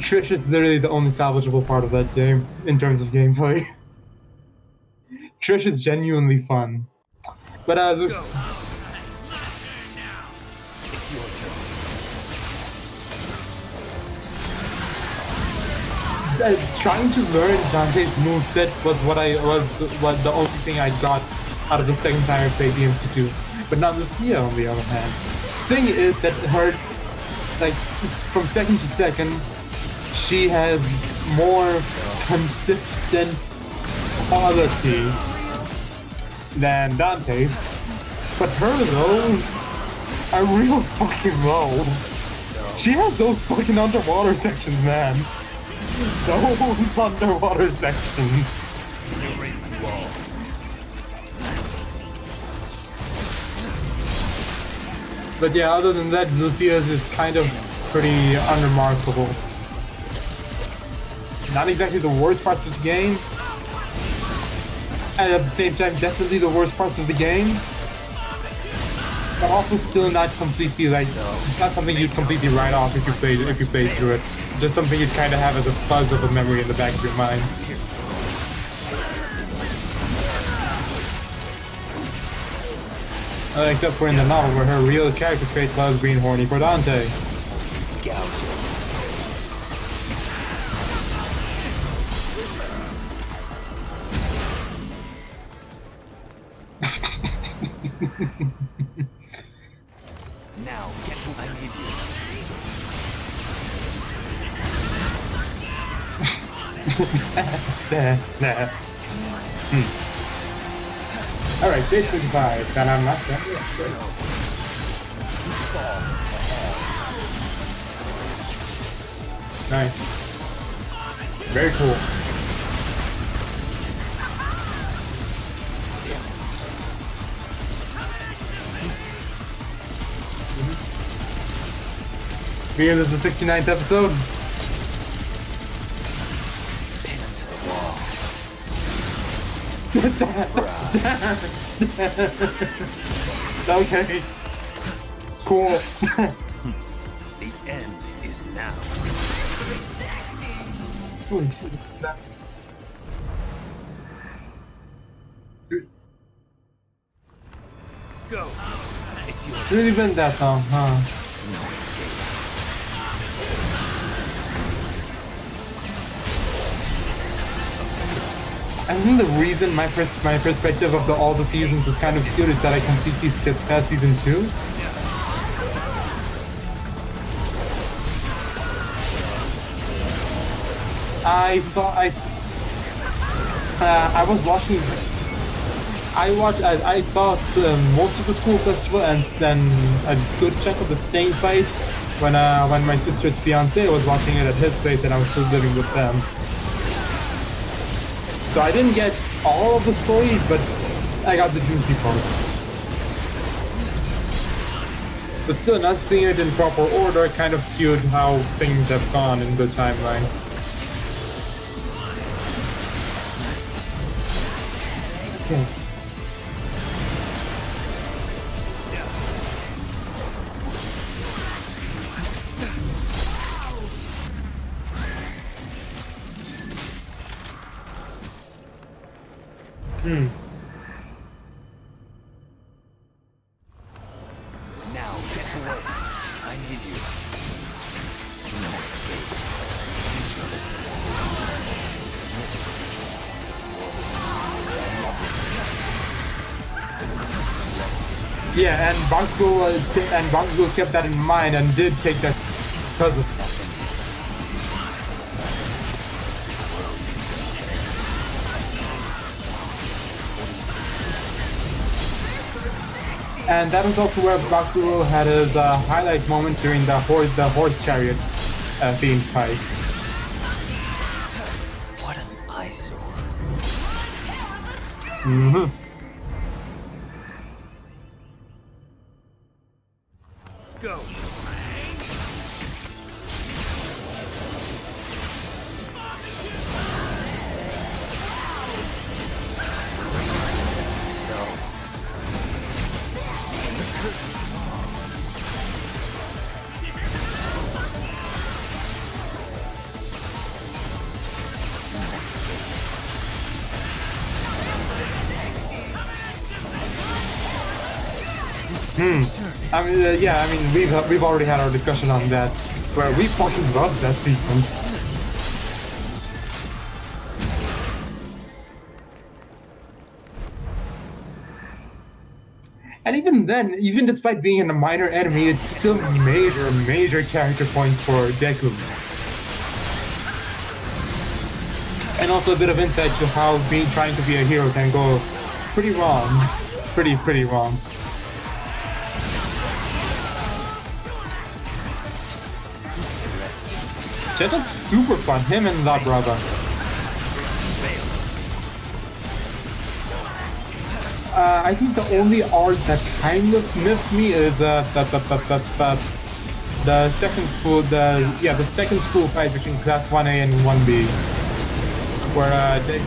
Trish is literally the only salvageable part of that game in terms of gameplay. [LAUGHS] Trish is genuinely fun. But uh, Luke... Uh, trying to learn Dante's moveset was what I was was the only thing I got out of the second time I played DMC2. But not Lucia on the other hand. Thing is that her like from second to second she has more consistent quality than Dante's, but her lows are real fucking low. She has those fucking underwater sections, man. Those [LAUGHS] underwater sections. But yeah, other than that, Lucia's is kind of pretty unremarkable. Not exactly the worst parts of the game, and at the same time, definitely the worst parts of the game. But also still not completely like it's not something you'd completely write off if you play if you play through it. Just something you'd kind of have as a fuzz of a memory in the back of your mind. Except for in the novel where her real character trait was being horny for Dante. Nah, nah. Hmm. Alright, day 25, and I'm not done. Nice. Very cool. Being this is the 69th episode. [LAUGHS] Okay. Cool. [LAUGHS] The end is now. Holy shit. That- Go. It's your It's really been that long, huh? I think the reason my pers- my perspective of the all the seasons is kind of skewed is that I completely skipped past season two. I thought I uh, I was watching. I watched. I, I saw uh, most of the school festival and then a good chunk of the Stain fight when uh, when my sister's fiance was watching it at his place and I was still living with them. So I didn't get all of the story, but I got the juicy parts. But still, not seeing it in proper order kind of skewed how things have gone in the timeline. Okay. And Bakugo kept that in mind and did take that because of And that was also where Bakugo had his uh, highlight moment during the horse the horse chariot uh, theme fight. What an eyesore. hmm mean, uh, yeah, I mean, we've we've already had our discussion on that, where we fucking love that sequence. And even then, even despite being in a minor enemy, it's still major, major character points for Deku. And also a bit of insight to how being trying to be a hero can go pretty wrong. Pretty, pretty wrong. Looks super fun, him and that brother. Uh, I think the only art that kind of miffed me is uh, the, the, the, the, the, the second school, the yeah, the second school fight between Class 1A and 1B, where uh, they.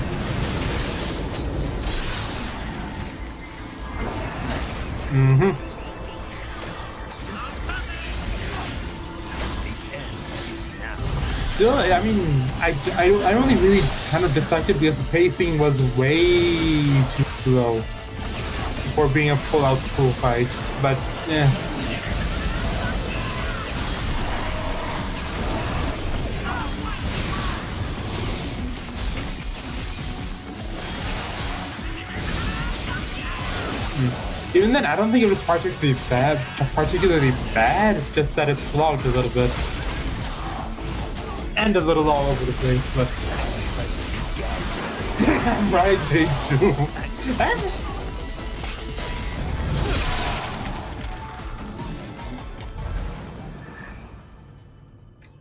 Mm-hmm. Still, I mean, I, I, I only really kind of disliked it because the pacing was way too slow for being a full-out school fight. But, yeah. Even then, I don't think it was particularly bad. Particularly bad, just that it slogged a little bit, and a little all over the place. But [LAUGHS] right, they do.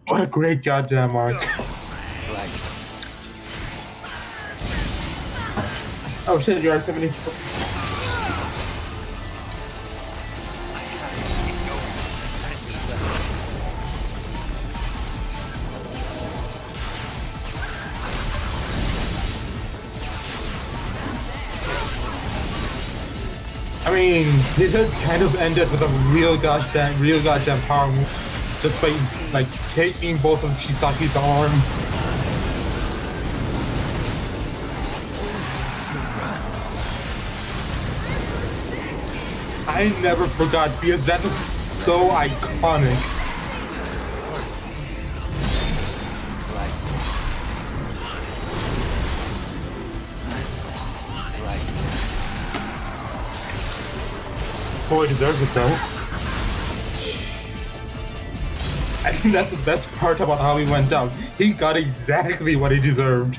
what a great goddamn arc! Oh shit, you are 74. Mean, this kind of ended with a real goddamn, real goddamn power move, just by like taking both of Chisaki's arms. I never forgot because that was so iconic. Boy deserves it though. I think that's the best part about how he went down. He got exactly what he deserved.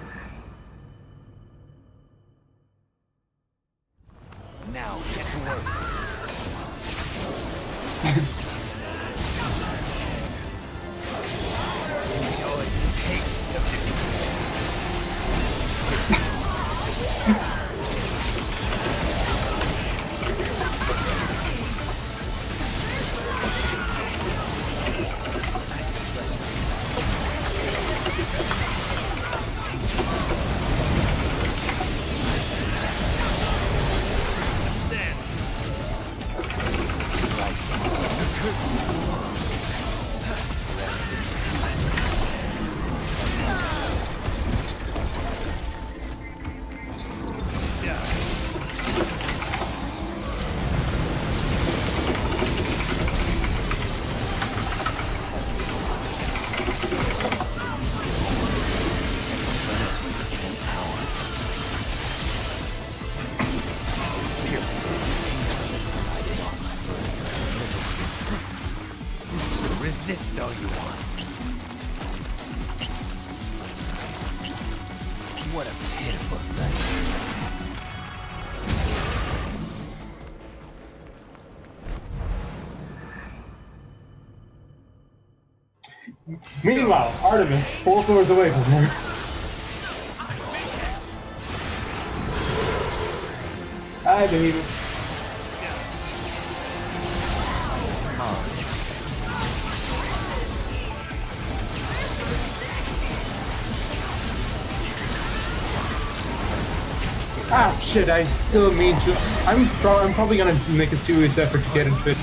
Still mean to. I'm, pro- I'm probably gonna make a serious effort to get into it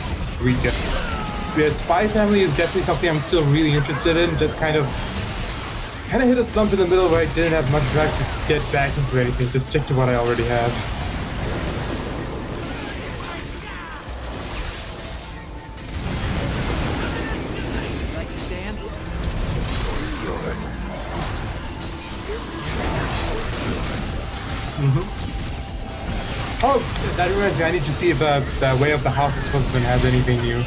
weekend. The Spy Family is definitely something I'm still really interested in, just kind of kind of hit a slump in the middle where I didn't have much drive to get back into anything, to stick to what I already have. That I need to see if uh, the Way of the House Husband has anything new.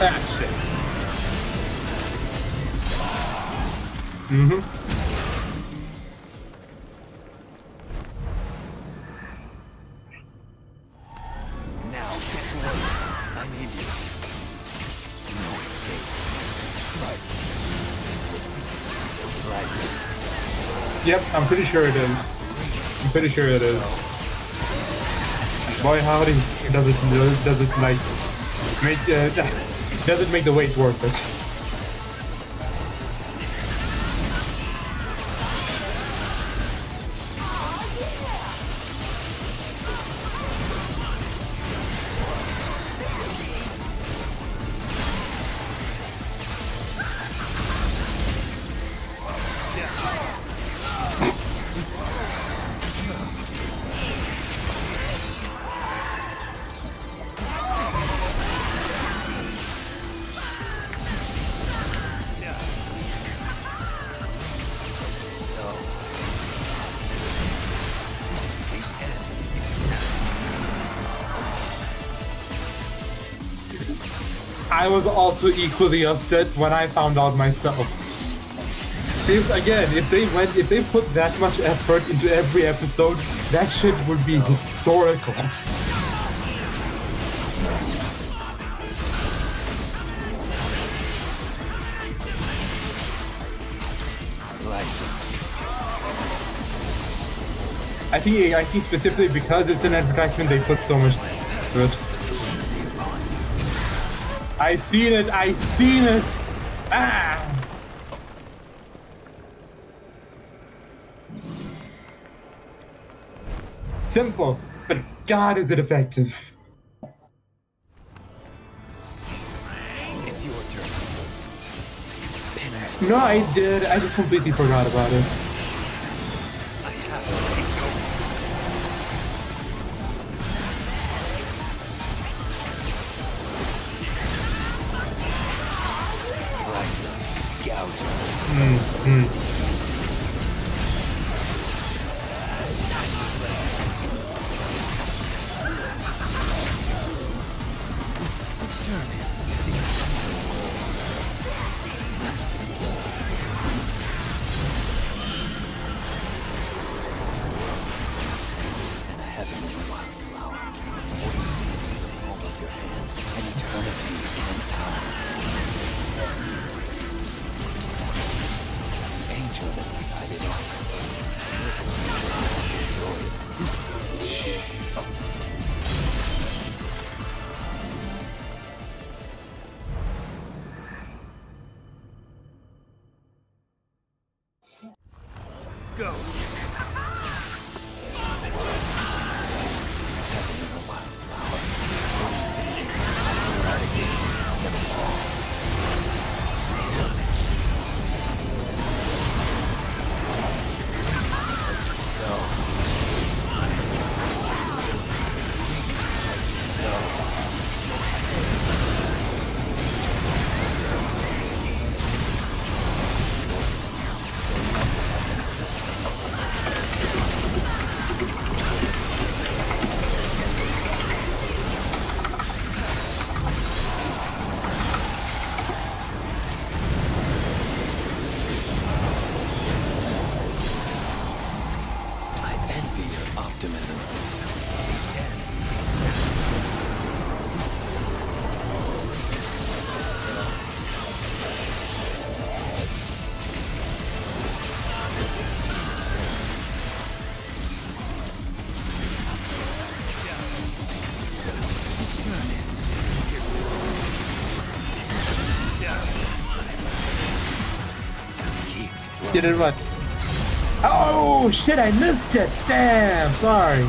Ah, shit. Now get to work. I need you. No escape. Strike. Yep, I'm pretty sure it is. Pretty sure it is. Boy, howdy, does it does it like make uh, does it make the wait worth it? I was also equally upset when I found out myself. If, again, if they went, if they put that much effort into every episode, that shit would be historical. I think, I think specifically because it's an advertisement, they put so much to it. I seen it, I seen it! Ah! Simple, but God is it effective. It's your turn. No, I did, I just completely forgot about it. Did run? Oh shit, I missed it! Damn, sorry.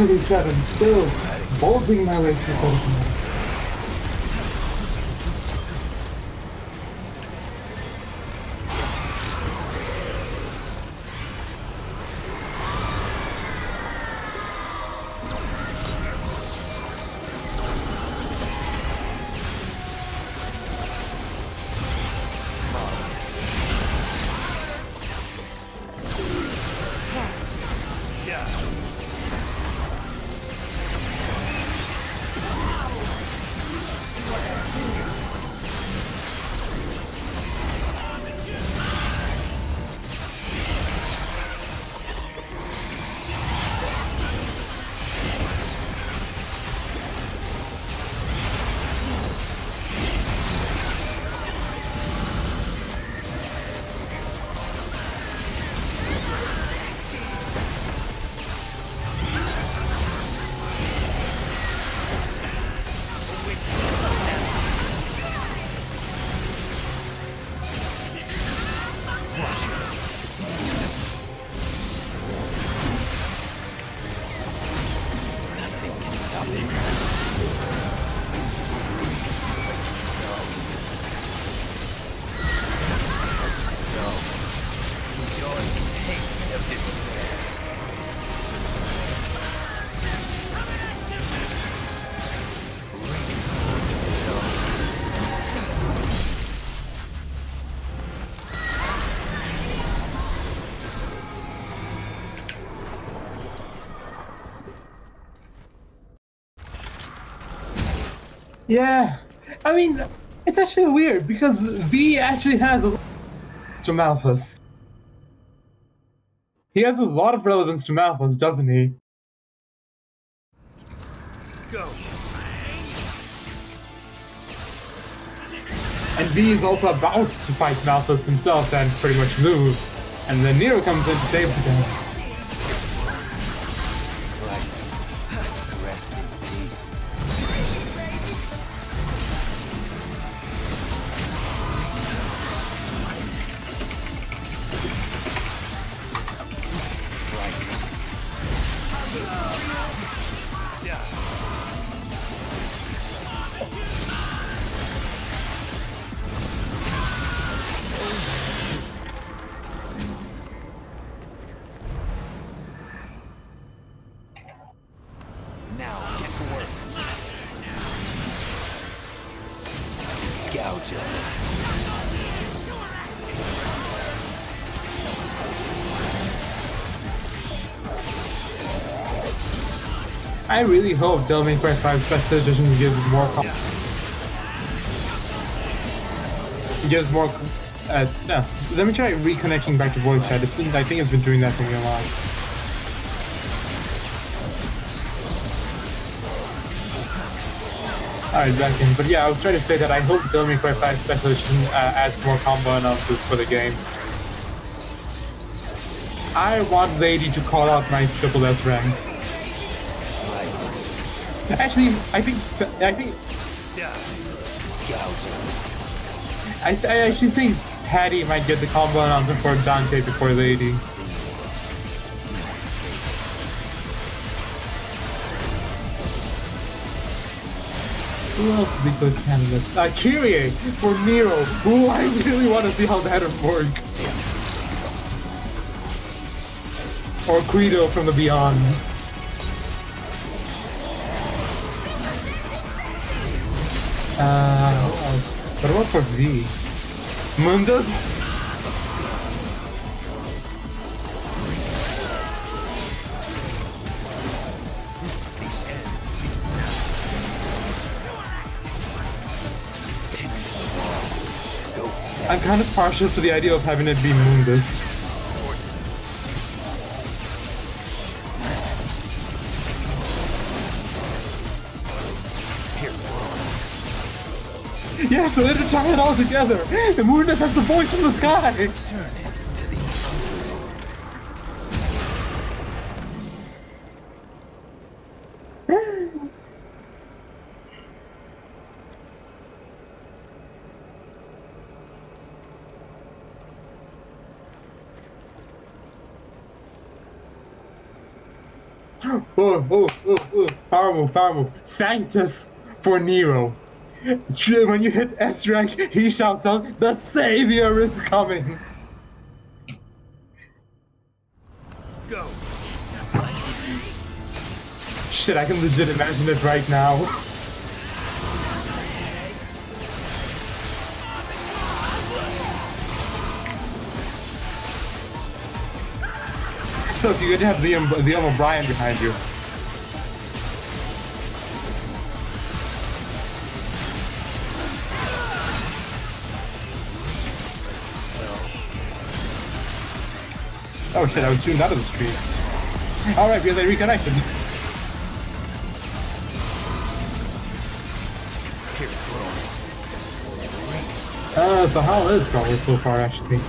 437, still bolting my way through Yeah, I mean, it's actually weird because V actually has a to Malphus. He has a lot of relevance to Malthus, doesn't he? Go. And V is also about to fight Malthus himself and pretty much lose. And then Nero comes in to save the day. Hope May Cry 5 Special Edition gives more. Gives more. Uh, no. Let me try reconnecting back to voice chat. It's been, I think it's been doing that for me a lot. Alright, back in. But yeah, I was trying to say that I hope May Cry 5 Special Edition uh, adds more combo analysis for the game. I want Lady to call out my triple S ranks. Actually, I think I think. I, I actually think Patty might get the combo announcer for Dante before Lady. Who else would be good candidates? Uh, Kyrie for Nero. Who I really want to see how that would work. Or Credo from the Beyond. V? Mundus? I'm kind of partial to the idea of having it be Mundus. So let it tie it all together. The Mundus has the voice from the sky. Oh, oh, oh, oh. Power move, power move. Sanctus for Nero. When you hit S rank, he shouts out, The Savior is coming! Go. Shit, I can legit imagine it right now. So you could have Liam, Liam O'Brien behind you. Oh shit, I was tuned out of the stream. Alright, because I reconnected. Uh, so how is probably so far actually?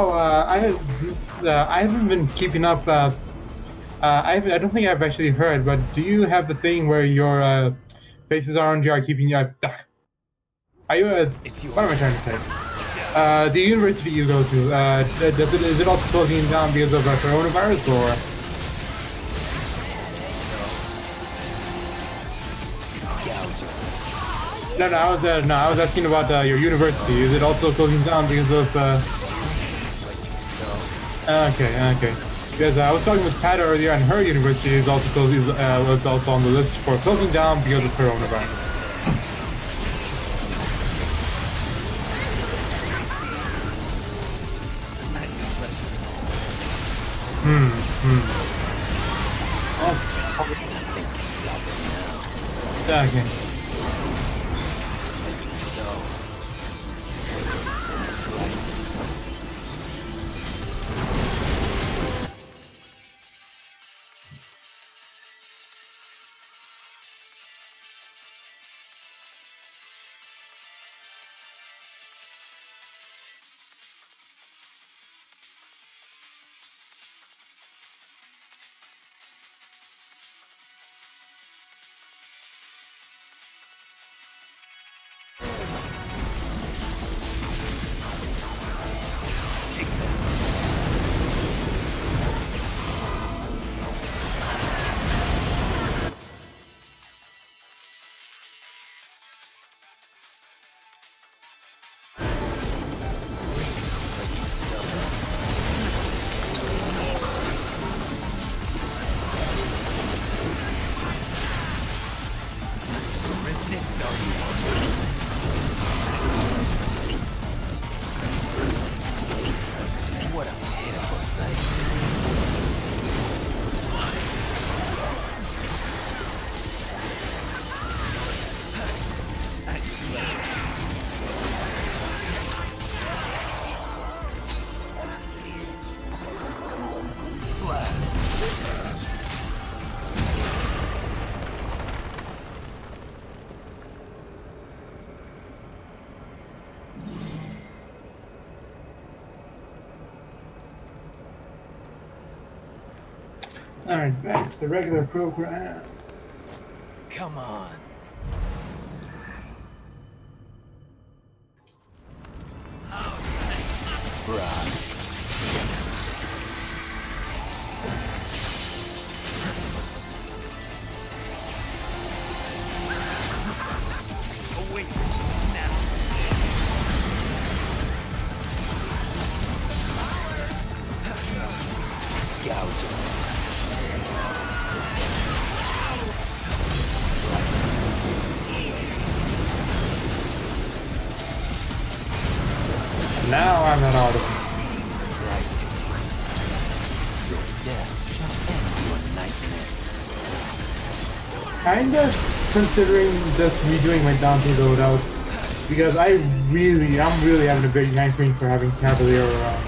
Oh, uh, I have, uh, I haven't been keeping up. Uh, uh, I haven't, I don't think I've actually heard, but do you have the thing where your uh, faces RNG are keeping you? Uh, [SIGHS] are you? Uh, It's yours. what am I trying to say? Uh, the university you go to, uh, does it, is it also closing down because of uh, coronavirus, or? No, no, I was, uh, no, I was asking about uh, your university. Is it also closing down because of? Okay, okay. Because I was talking with Pat earlier, and her university is also is, uh, was also on the list for closing down because of coronavirus. Hmm. Hmm. Oh, okay. Back to the regular program. Come on. Considering just redoing my Dante loadout because I really, I'm really having a big hankering for having Cavalier around.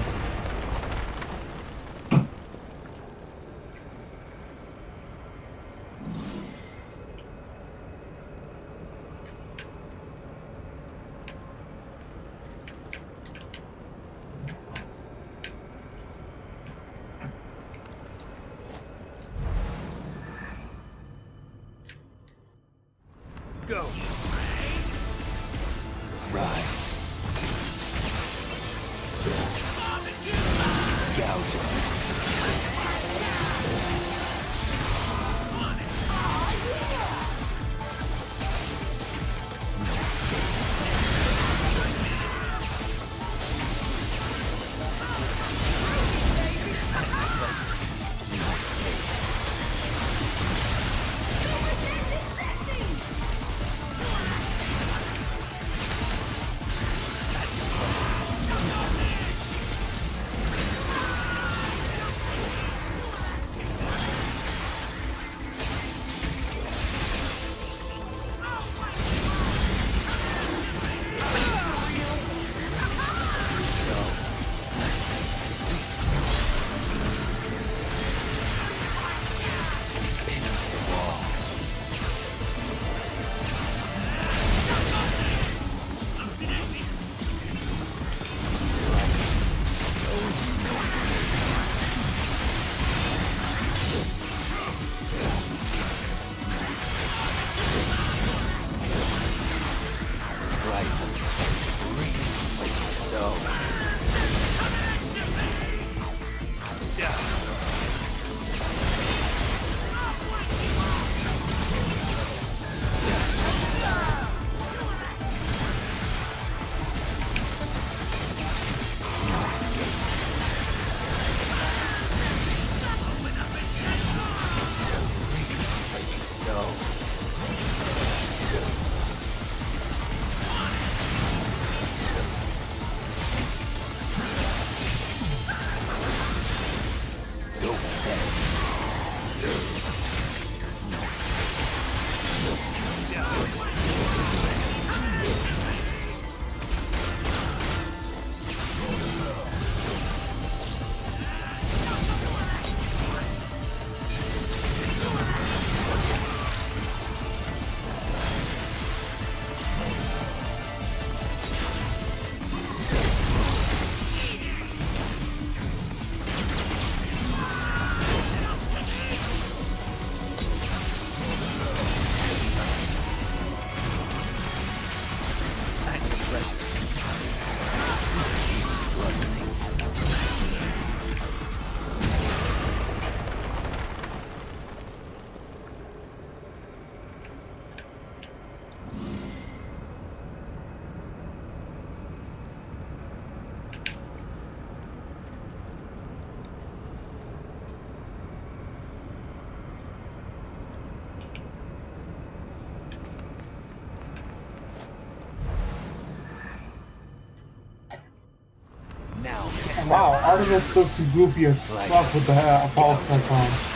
Wow, Artemis looks goofy as fuck with the uh, false stuff on.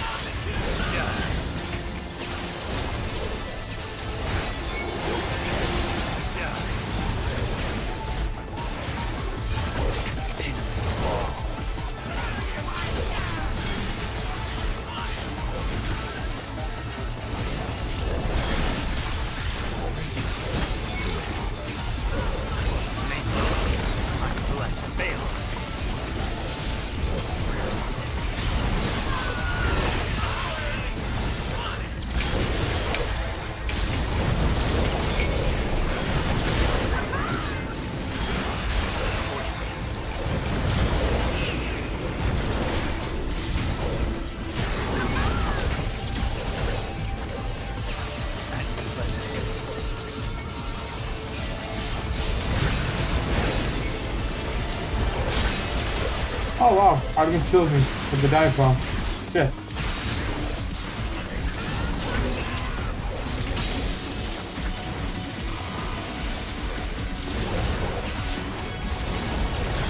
Artemis kills me with the dive bomb. Shit.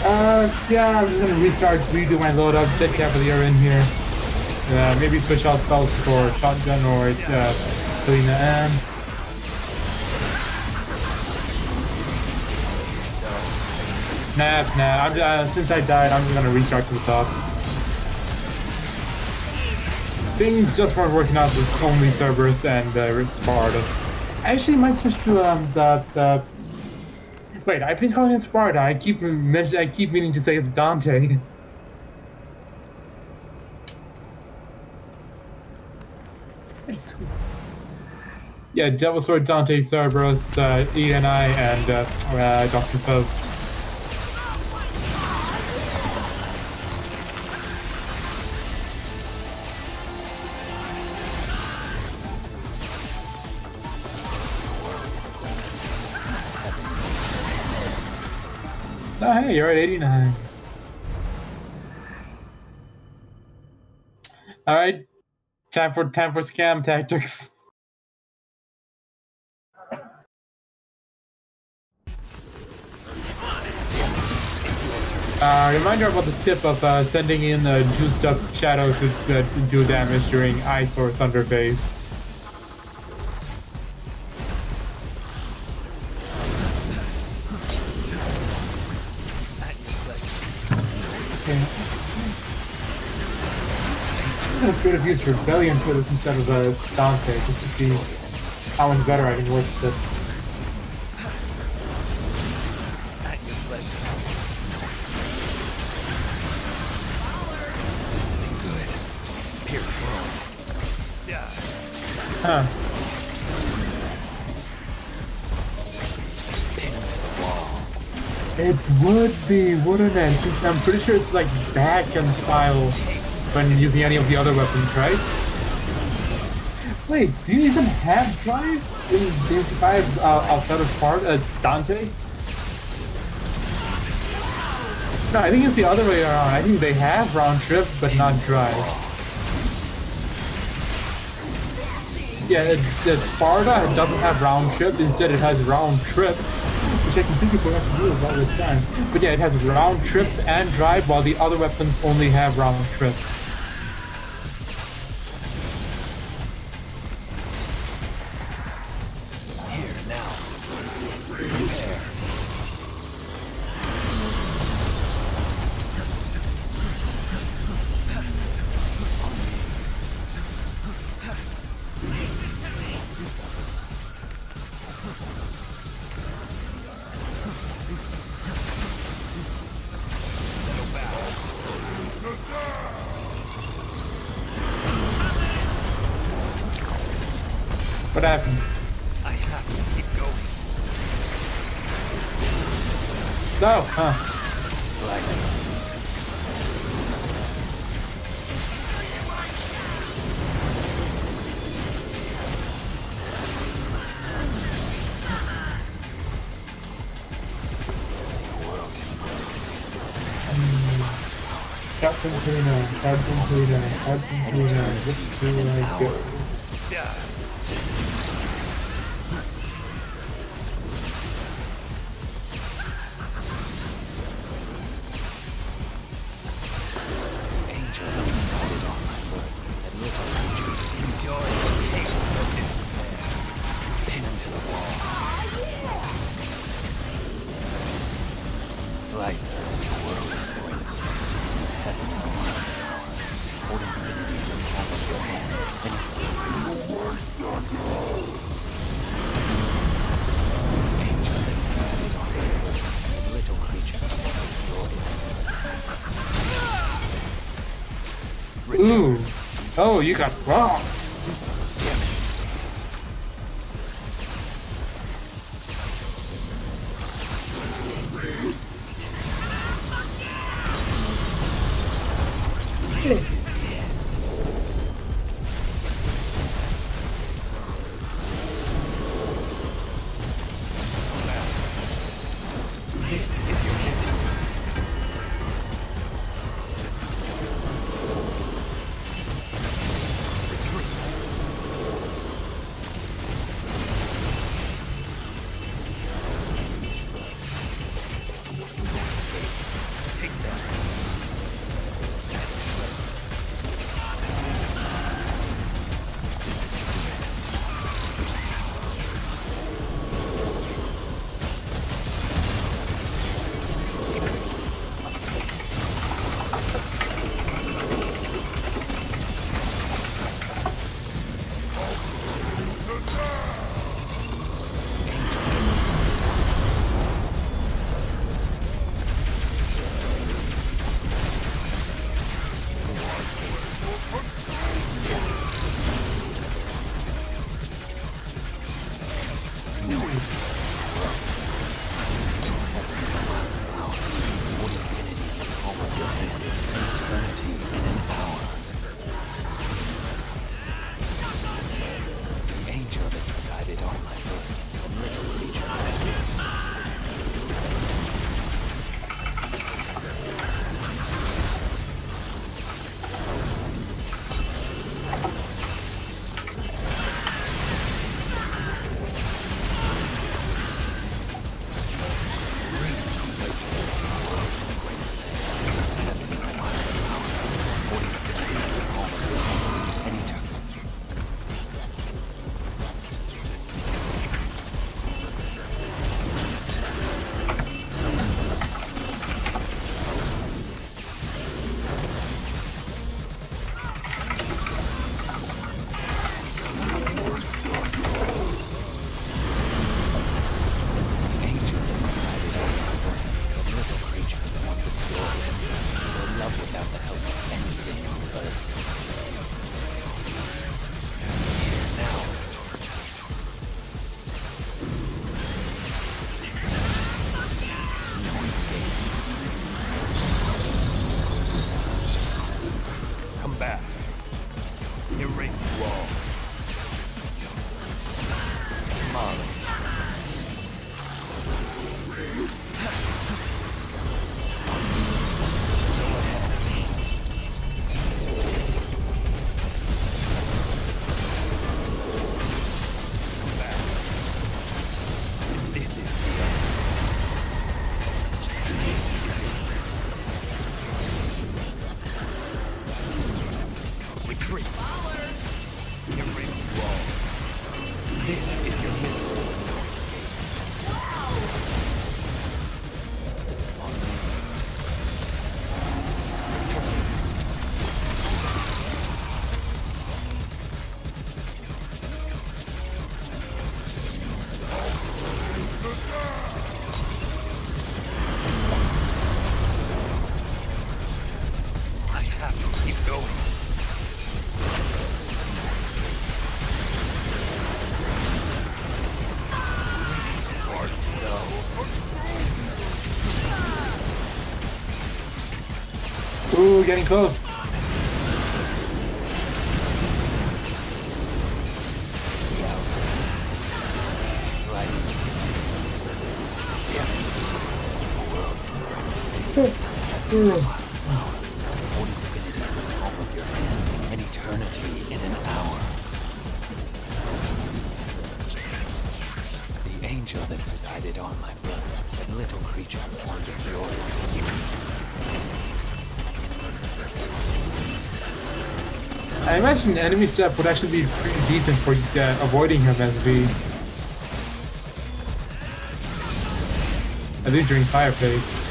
Uh, yeah, I'm just gonna recharge, redo my loadout, Dead Cavalier in here. Uh, maybe switch out spells for Shotgun or uh, Kalina Ann. Nah, nah, uh, since I died, I'm just gonna restart from the top. Things just weren't working out with only Cerberus and uh, Sparda. I actually might switch to um, the, the Wait, I've been calling it Sparda. I keep I keep meaning to say it's Dante. [LAUGHS] Yeah, Devil Sword, Dante, Cerberus, uh, ENI, and uh, uh, Dr. Faust. You're at 89. All right, time for time for scam tactics. Uh, reminder about the tip of uh, sending in a juiced up shadow to uh, do damage during ice or thunder phase. I'm gonna Rebellion for this instead of uh, Dante, just to see how much better I can work with it. Huh. It would be, wouldn't it? Since I'm pretty sure it's like back and style when using any of the other weapons, right? Wait, do you even have drive in DMC5 uh, outside of Sparda, uh, Dante? No, I think it's the other way around. I think they have round trip, but not drive. Yeah, it, it, Sparda doesn't have round trip. Instead, it has round trips, which I can think completely forgot to do about this time. But yeah, it has round trips and drive, while the other weapons only have round trips. What happened? I have to keep going. No, huh? Slice. Captain Tuna, Captain Tuna, Captain Tuna, which do I go? Oh, you got getting close. enemy step would actually be pretty decent for uh, avoiding him as we... At least during fire phase.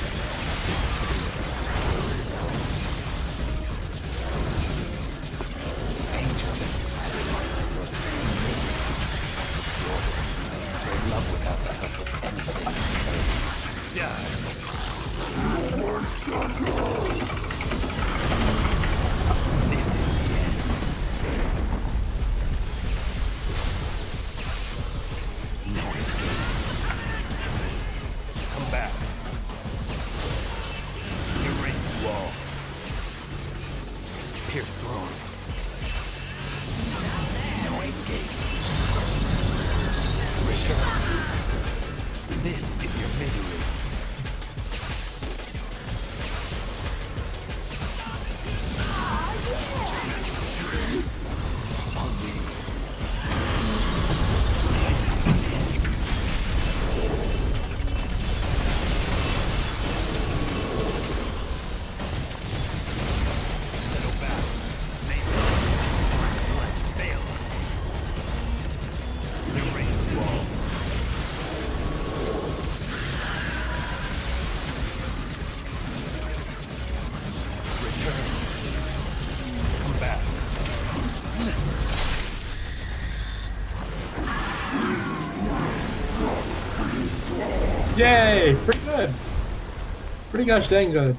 Schmieriger Stängel.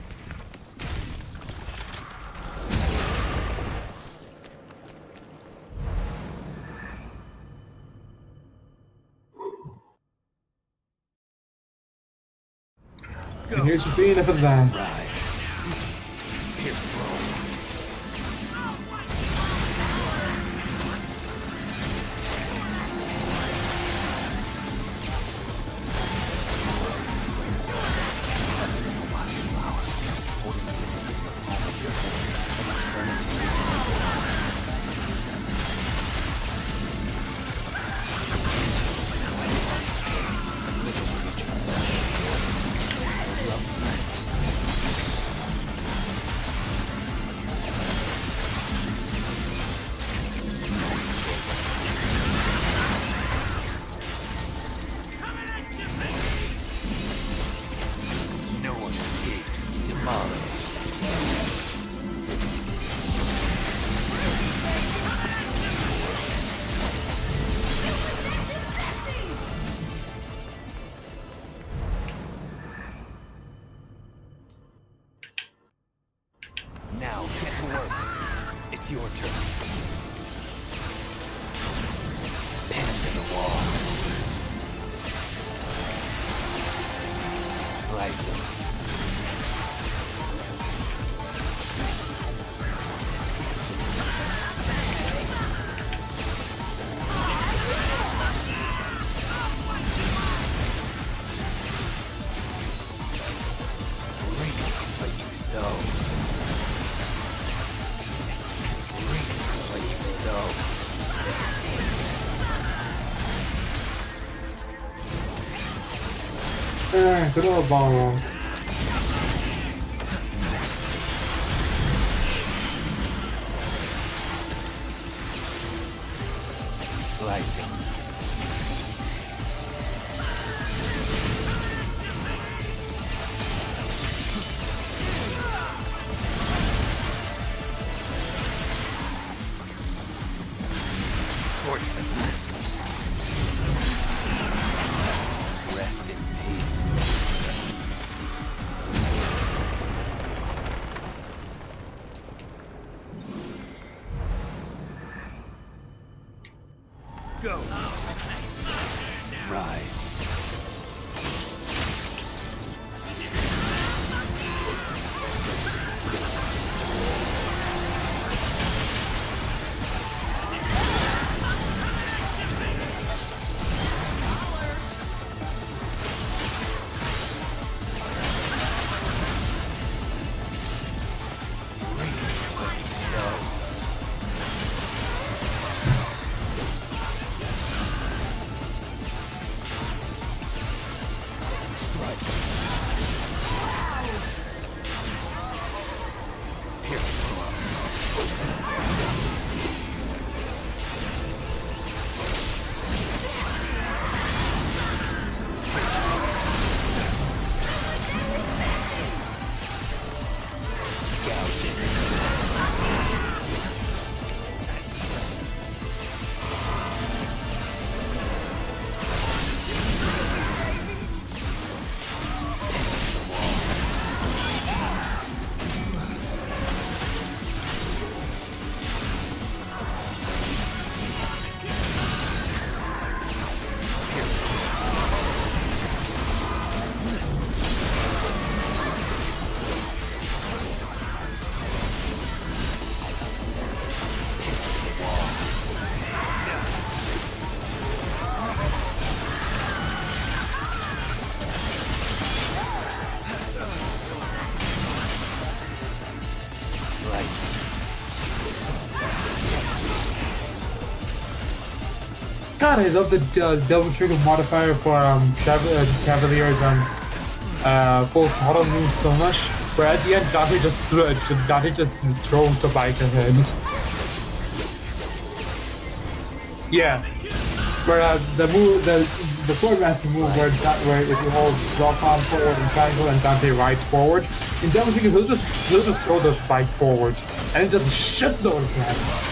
Here's your scene of that. Eh, good old ball. Go. God, I love the uh, Devil Trigger modifier for um, uh, Cavaliers and uh, full throttle moves so much. Where at the end, Dante just threw, uh, Dante just throws the bike ahead. Yeah. Where uh, the move, the the sword master move where that where if you hold rock on forward and triangle and Dante rides forward. In Devil Trigger, he'll just he'll just throw the bike forward and it just shitload of damage.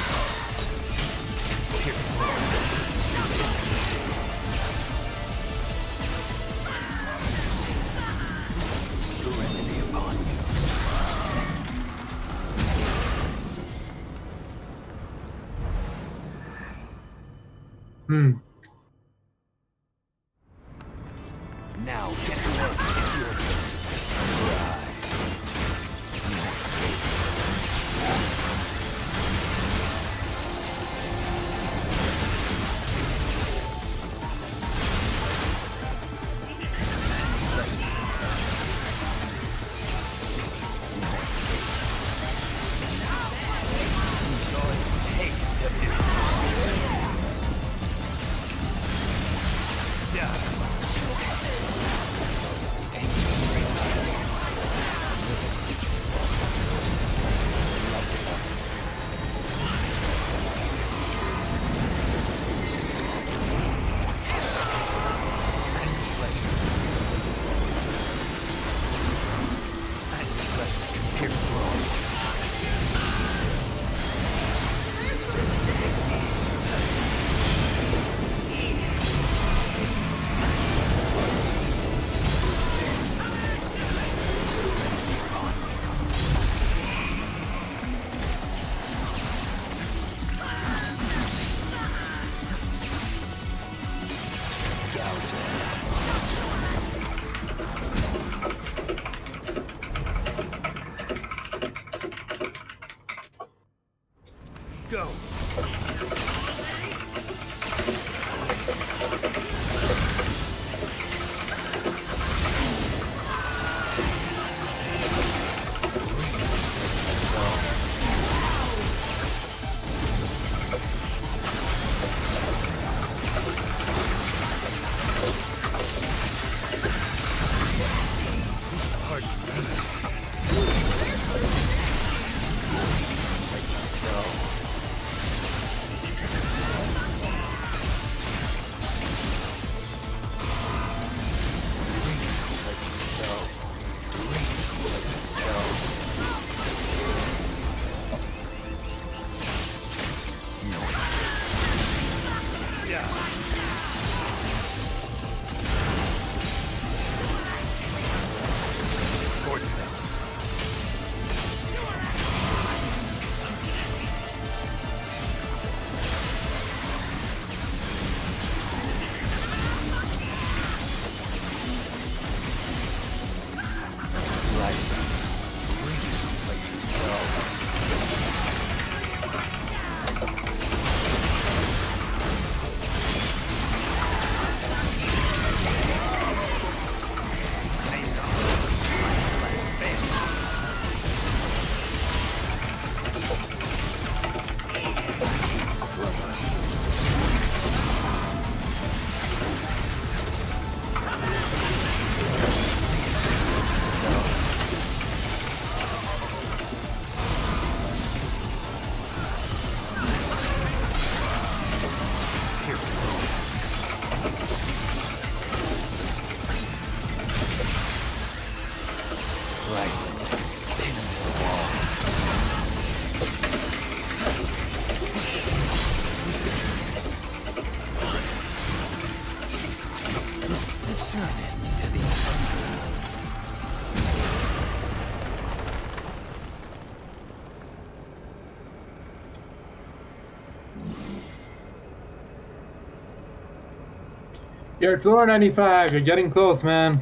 You're at floor 95. You're getting close, man.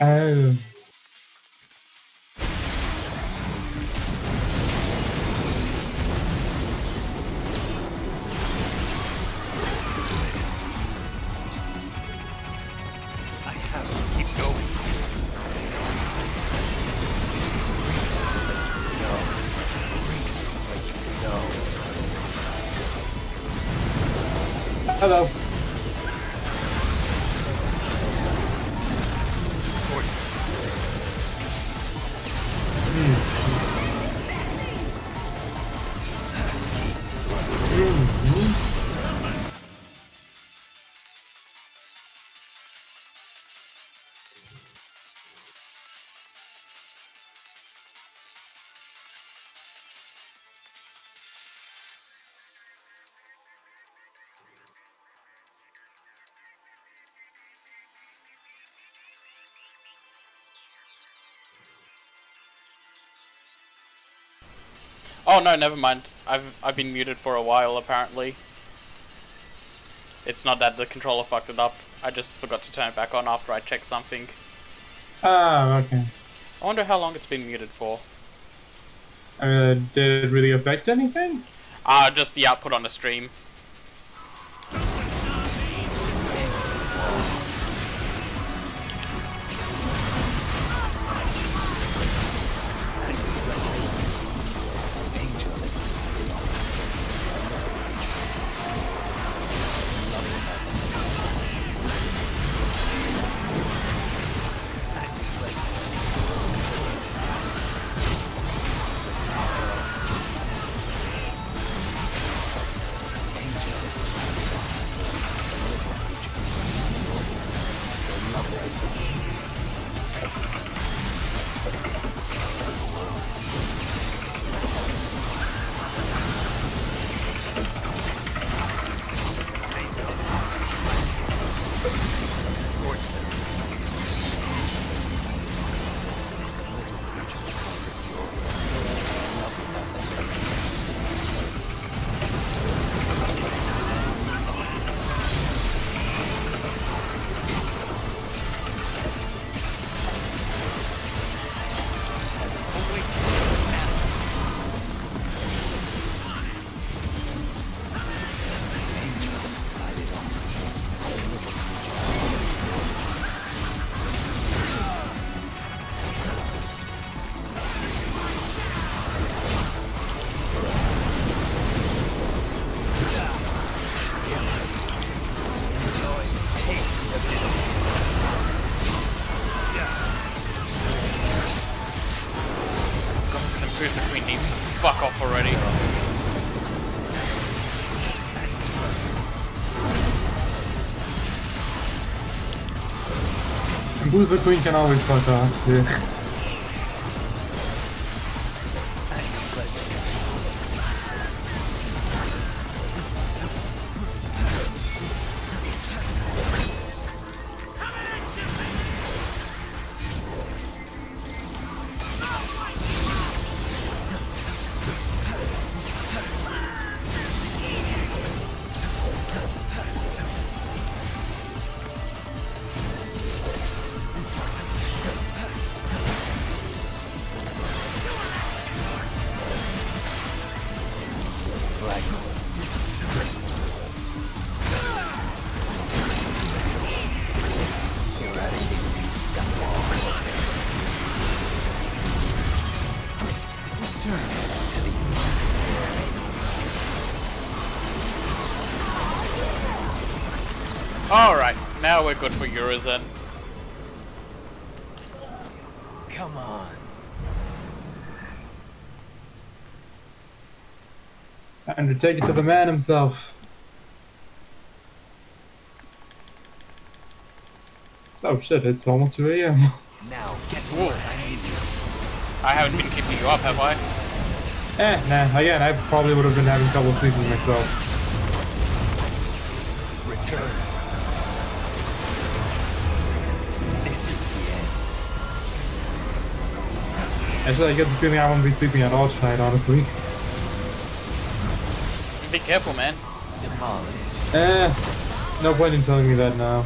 Oh. Oh no, never mind. I've I've been muted for a while apparently. It's not that the controller fucked it up. I just forgot to turn it back on after I checked something. Ah, okay. I wonder how long it's been muted for. Uh, did it really affect anything? Ah, just the output on the stream. Booster Queen needs to fuck off already. And Booster Queen can always fuck off. Yeah. Now we're good for Urizen. Come on. And take it to the man himself. Oh shit, it's almost 2 a.m. Now get to work. I need you. I haven't been keeping you up, have I? Eh, nah, again, I probably would have been having trouble sleeping myself. Return. Actually, I get the feeling I won't be sleeping at all tonight, honestly. Be careful, man. Demolish. Eh, no point in telling me that now.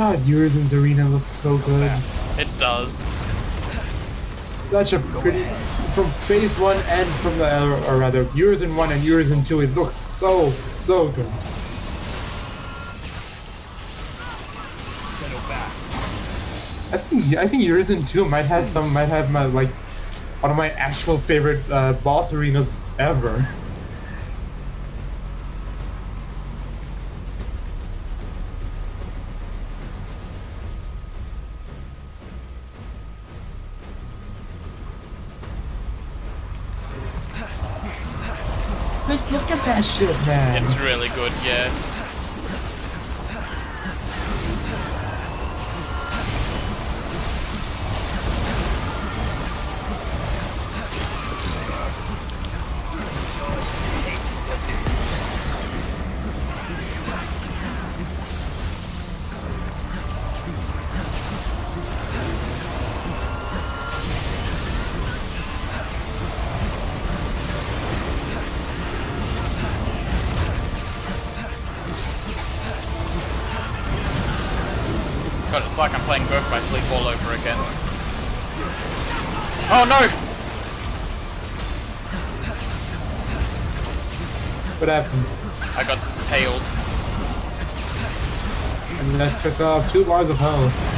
God, Urizen's arena looks so good. It does. Such a pretty. From phase 1 and from the. Or, or rather, Urizen 1 and Urizen 2, it looks so, so good. Settle back. I think I think Urizen 2 might have some might have my like one of my actual favorite uh, boss arenas ever. It's really good, yeah. Happened? I got tailed. And that took off two bars of hell.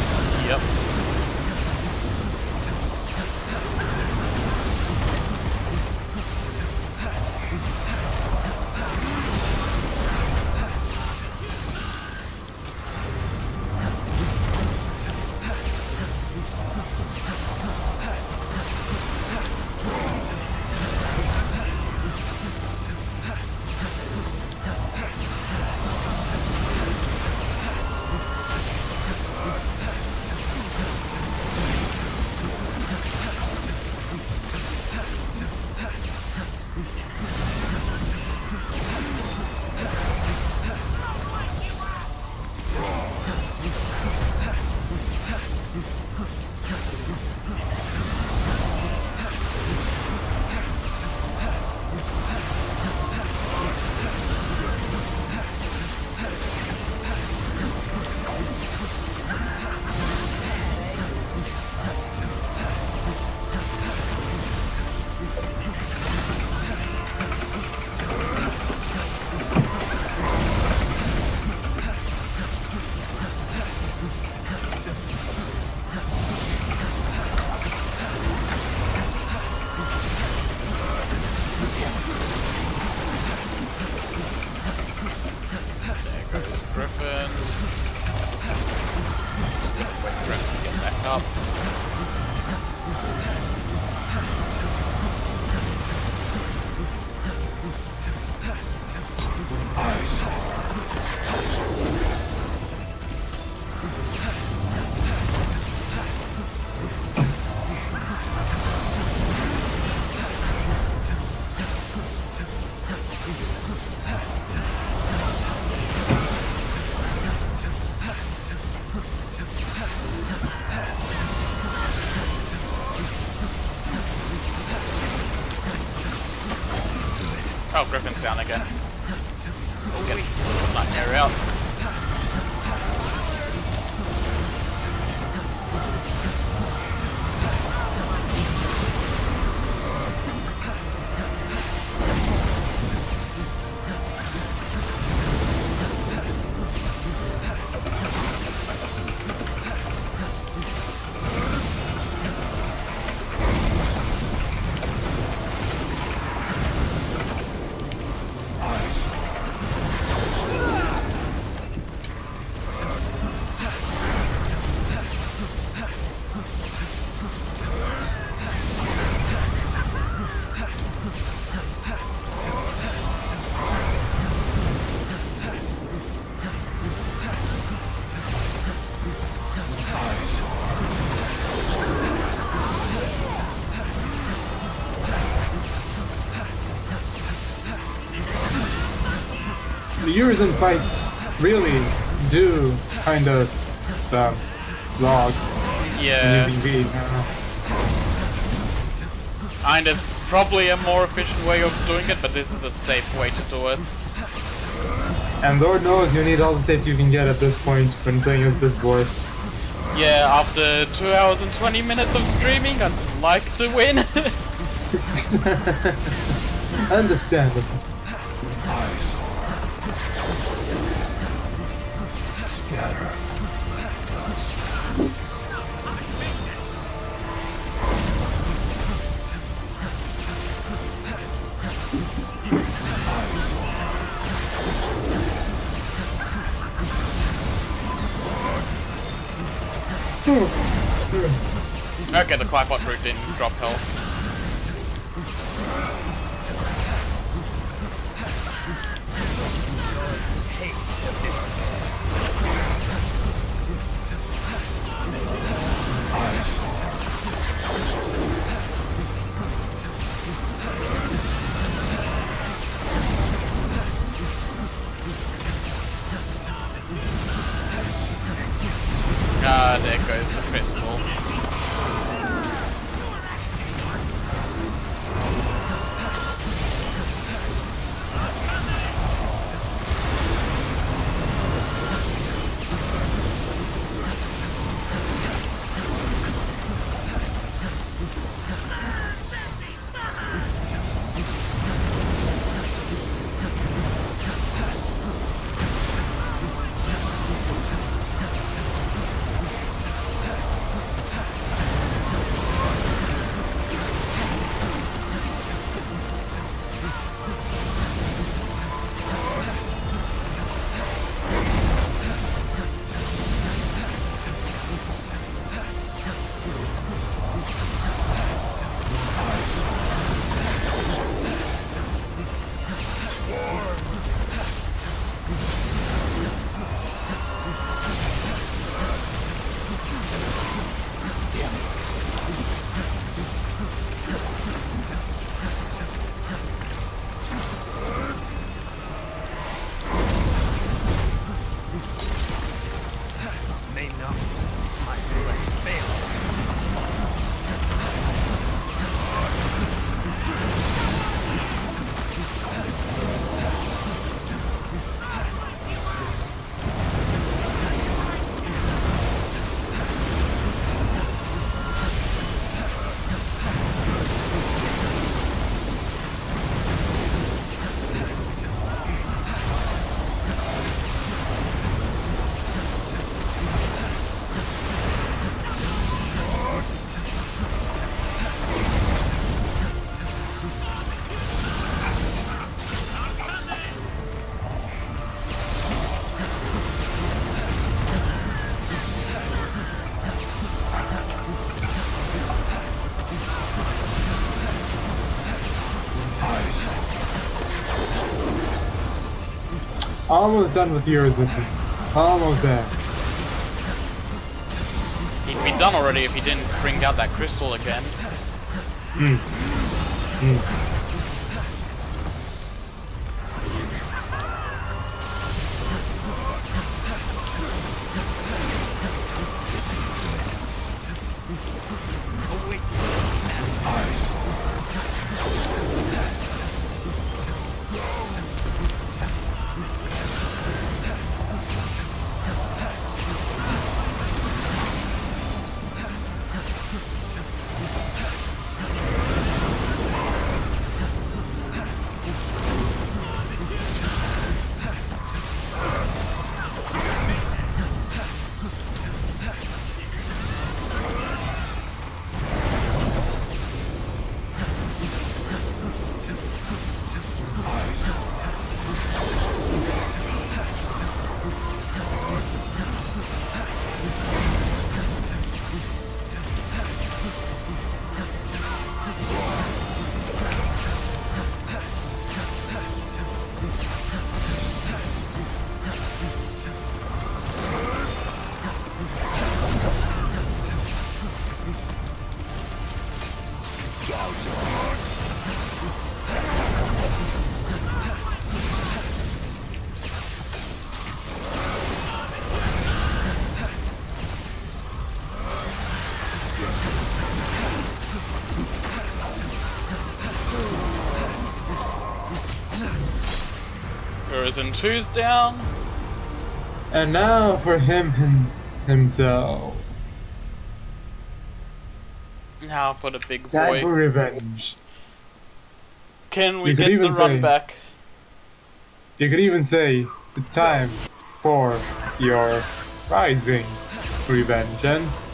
Down again. The Urizen fights really do kind of um, slog Yeah, using V. Uh, and it's probably a more efficient way of doing it, but this is a safe way to do it. and Lord knows you need all the safety you can get at this point when playing as this boy. Yeah, after 2 hours and 20 minutes of streaming, I'd like to win. [LAUGHS] [LAUGHS] Understandable. Okay, the Clapbot route didn't drop health. Almost done with your resistance. Almost there. He'd be done already if he didn't bring out that crystal again. Hmm. Hmm. Urizen 2's down. And now for him him himself. Now for the big Time for boy. revenge. Can we You get the even run say- back? You could even say it's time for your rising revengeance.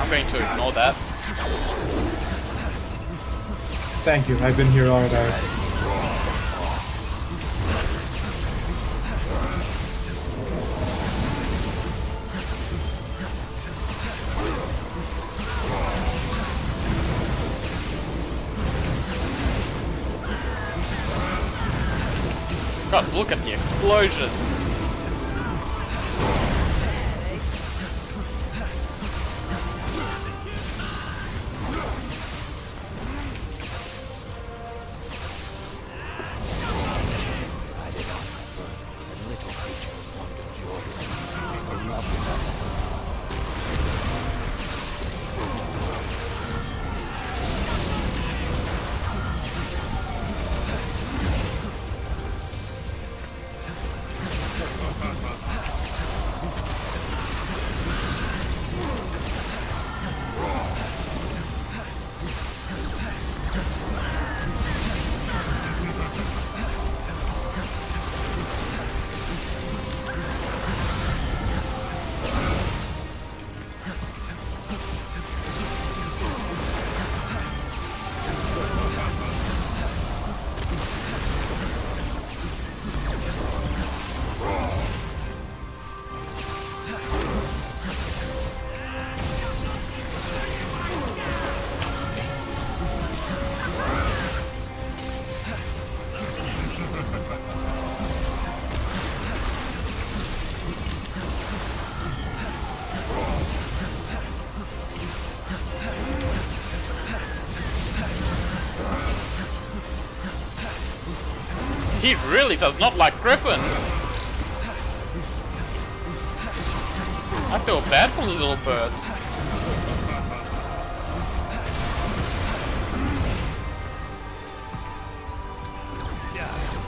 I'm going to ignore that. Thank you, I've been here all night. Explosions. He really does not like Griffon. I feel bad for the little birds.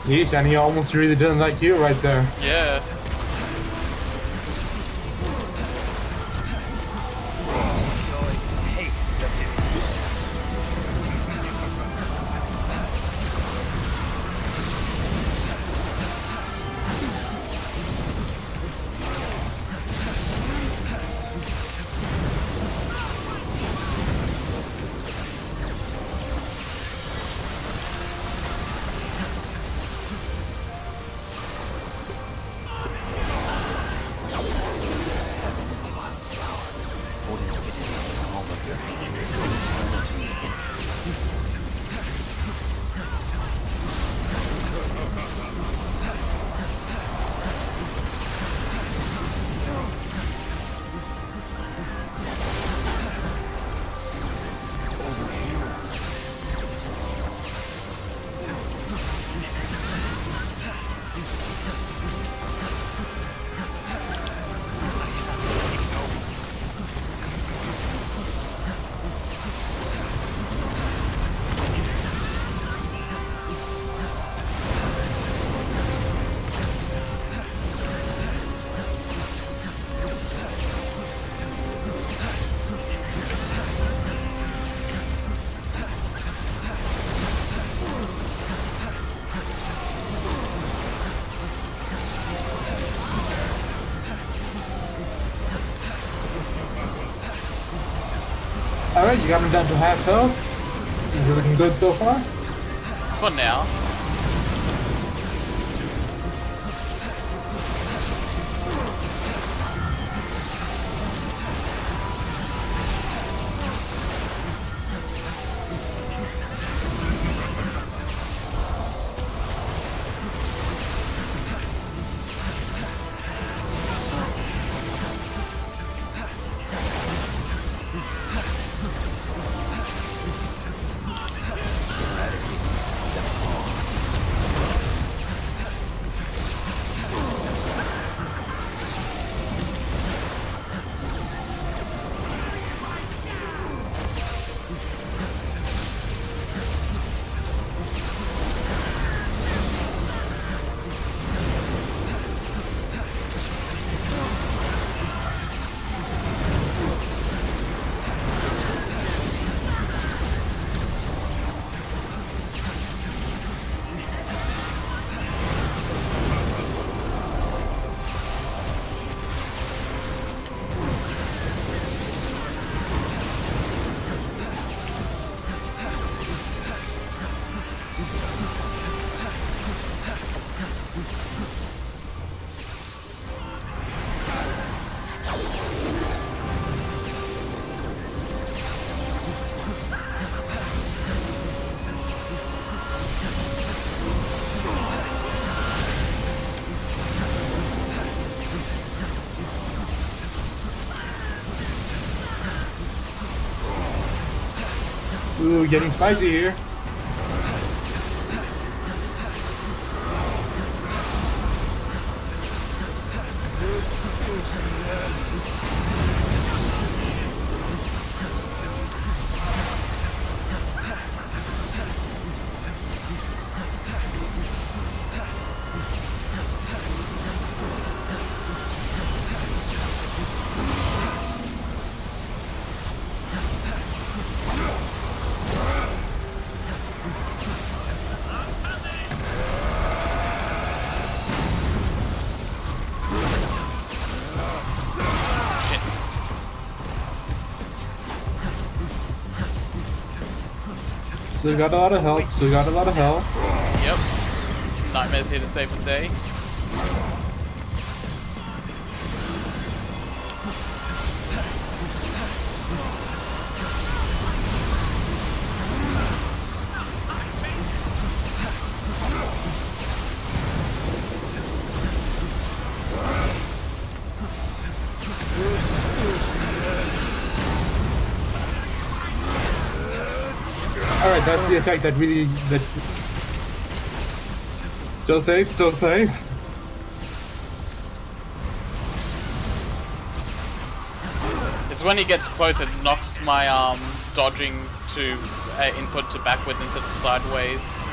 Yeesh, and he almost really didn't like you right there. Yeah. Half health. Is looking good so far? For now. Getting spicy here. Still got a lot of health, still got a lot of health. Yep. Nightmare's here to save the day. That's the attack that really that Still safe, still safe. It's when he gets close, it knocks my um dodging to uh, input to backwards instead of sideways.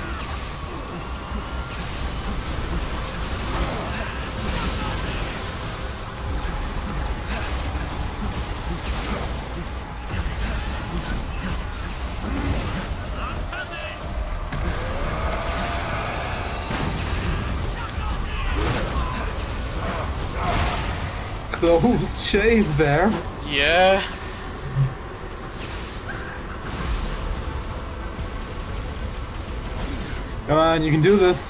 Shave there. Yeah. Come on, you can do this.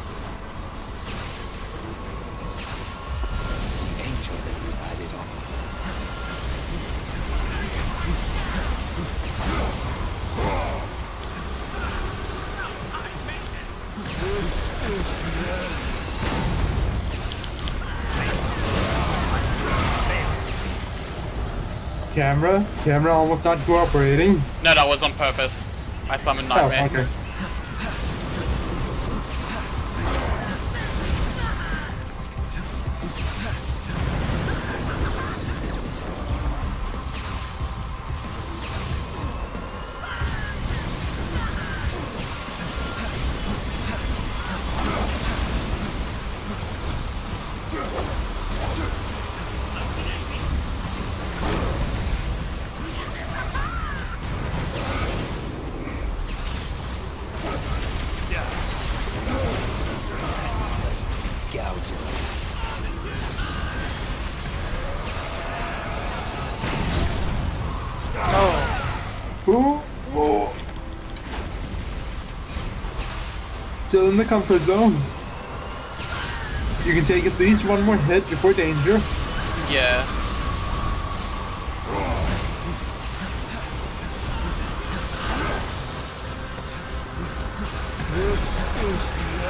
Camera, camera almost not cooperating. No, that was on purpose. I summoned Oh, Nightmare. okay. In the comfort zone. You can take at least one more hit before danger. Yeah. This is the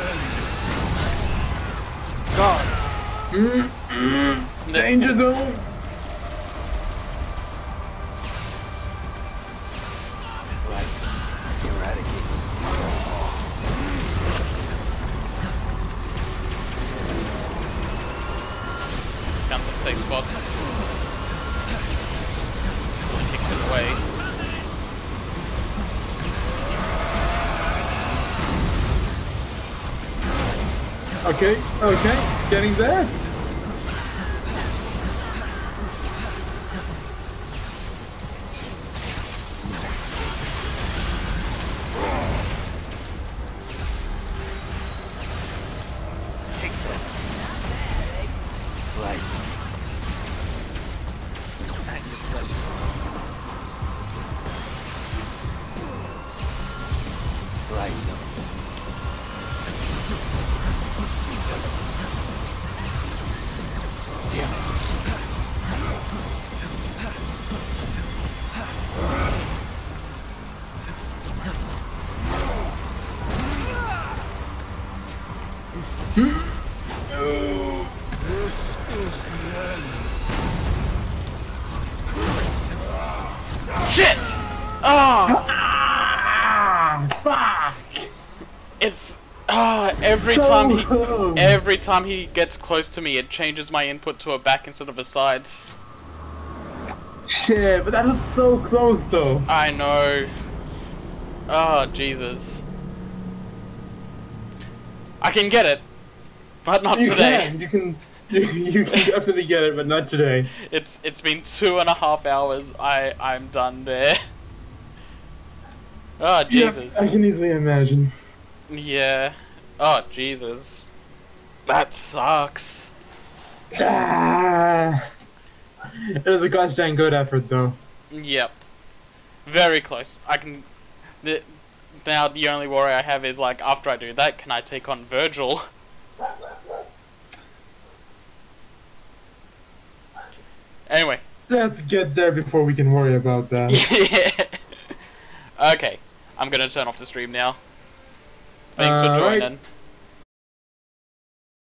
end. The- Danger zone. Okay, getting there. Every So time he every time he gets close to me, it changes my input to a back instead of a side. Shit, but that was so close though. I know. Oh Jesus. I can get it, but not You today. can, you can, you, [LAUGHS] you can definitely get it, but not today. It's it's been two and a half hours. I I'm done there. Oh Jesus. I can easily imagine. Yeah. Oh Jesus. That sucks. Ah. It was a gosh dang good effort though. Yep. Very close. I can. The, now the only worry I have is like after I do that, can I take on Virgil? Anyway. Let's get there before we can worry about that. [LAUGHS] yeah. Okay. I'm gonna turn off the stream now. Thanks for joining.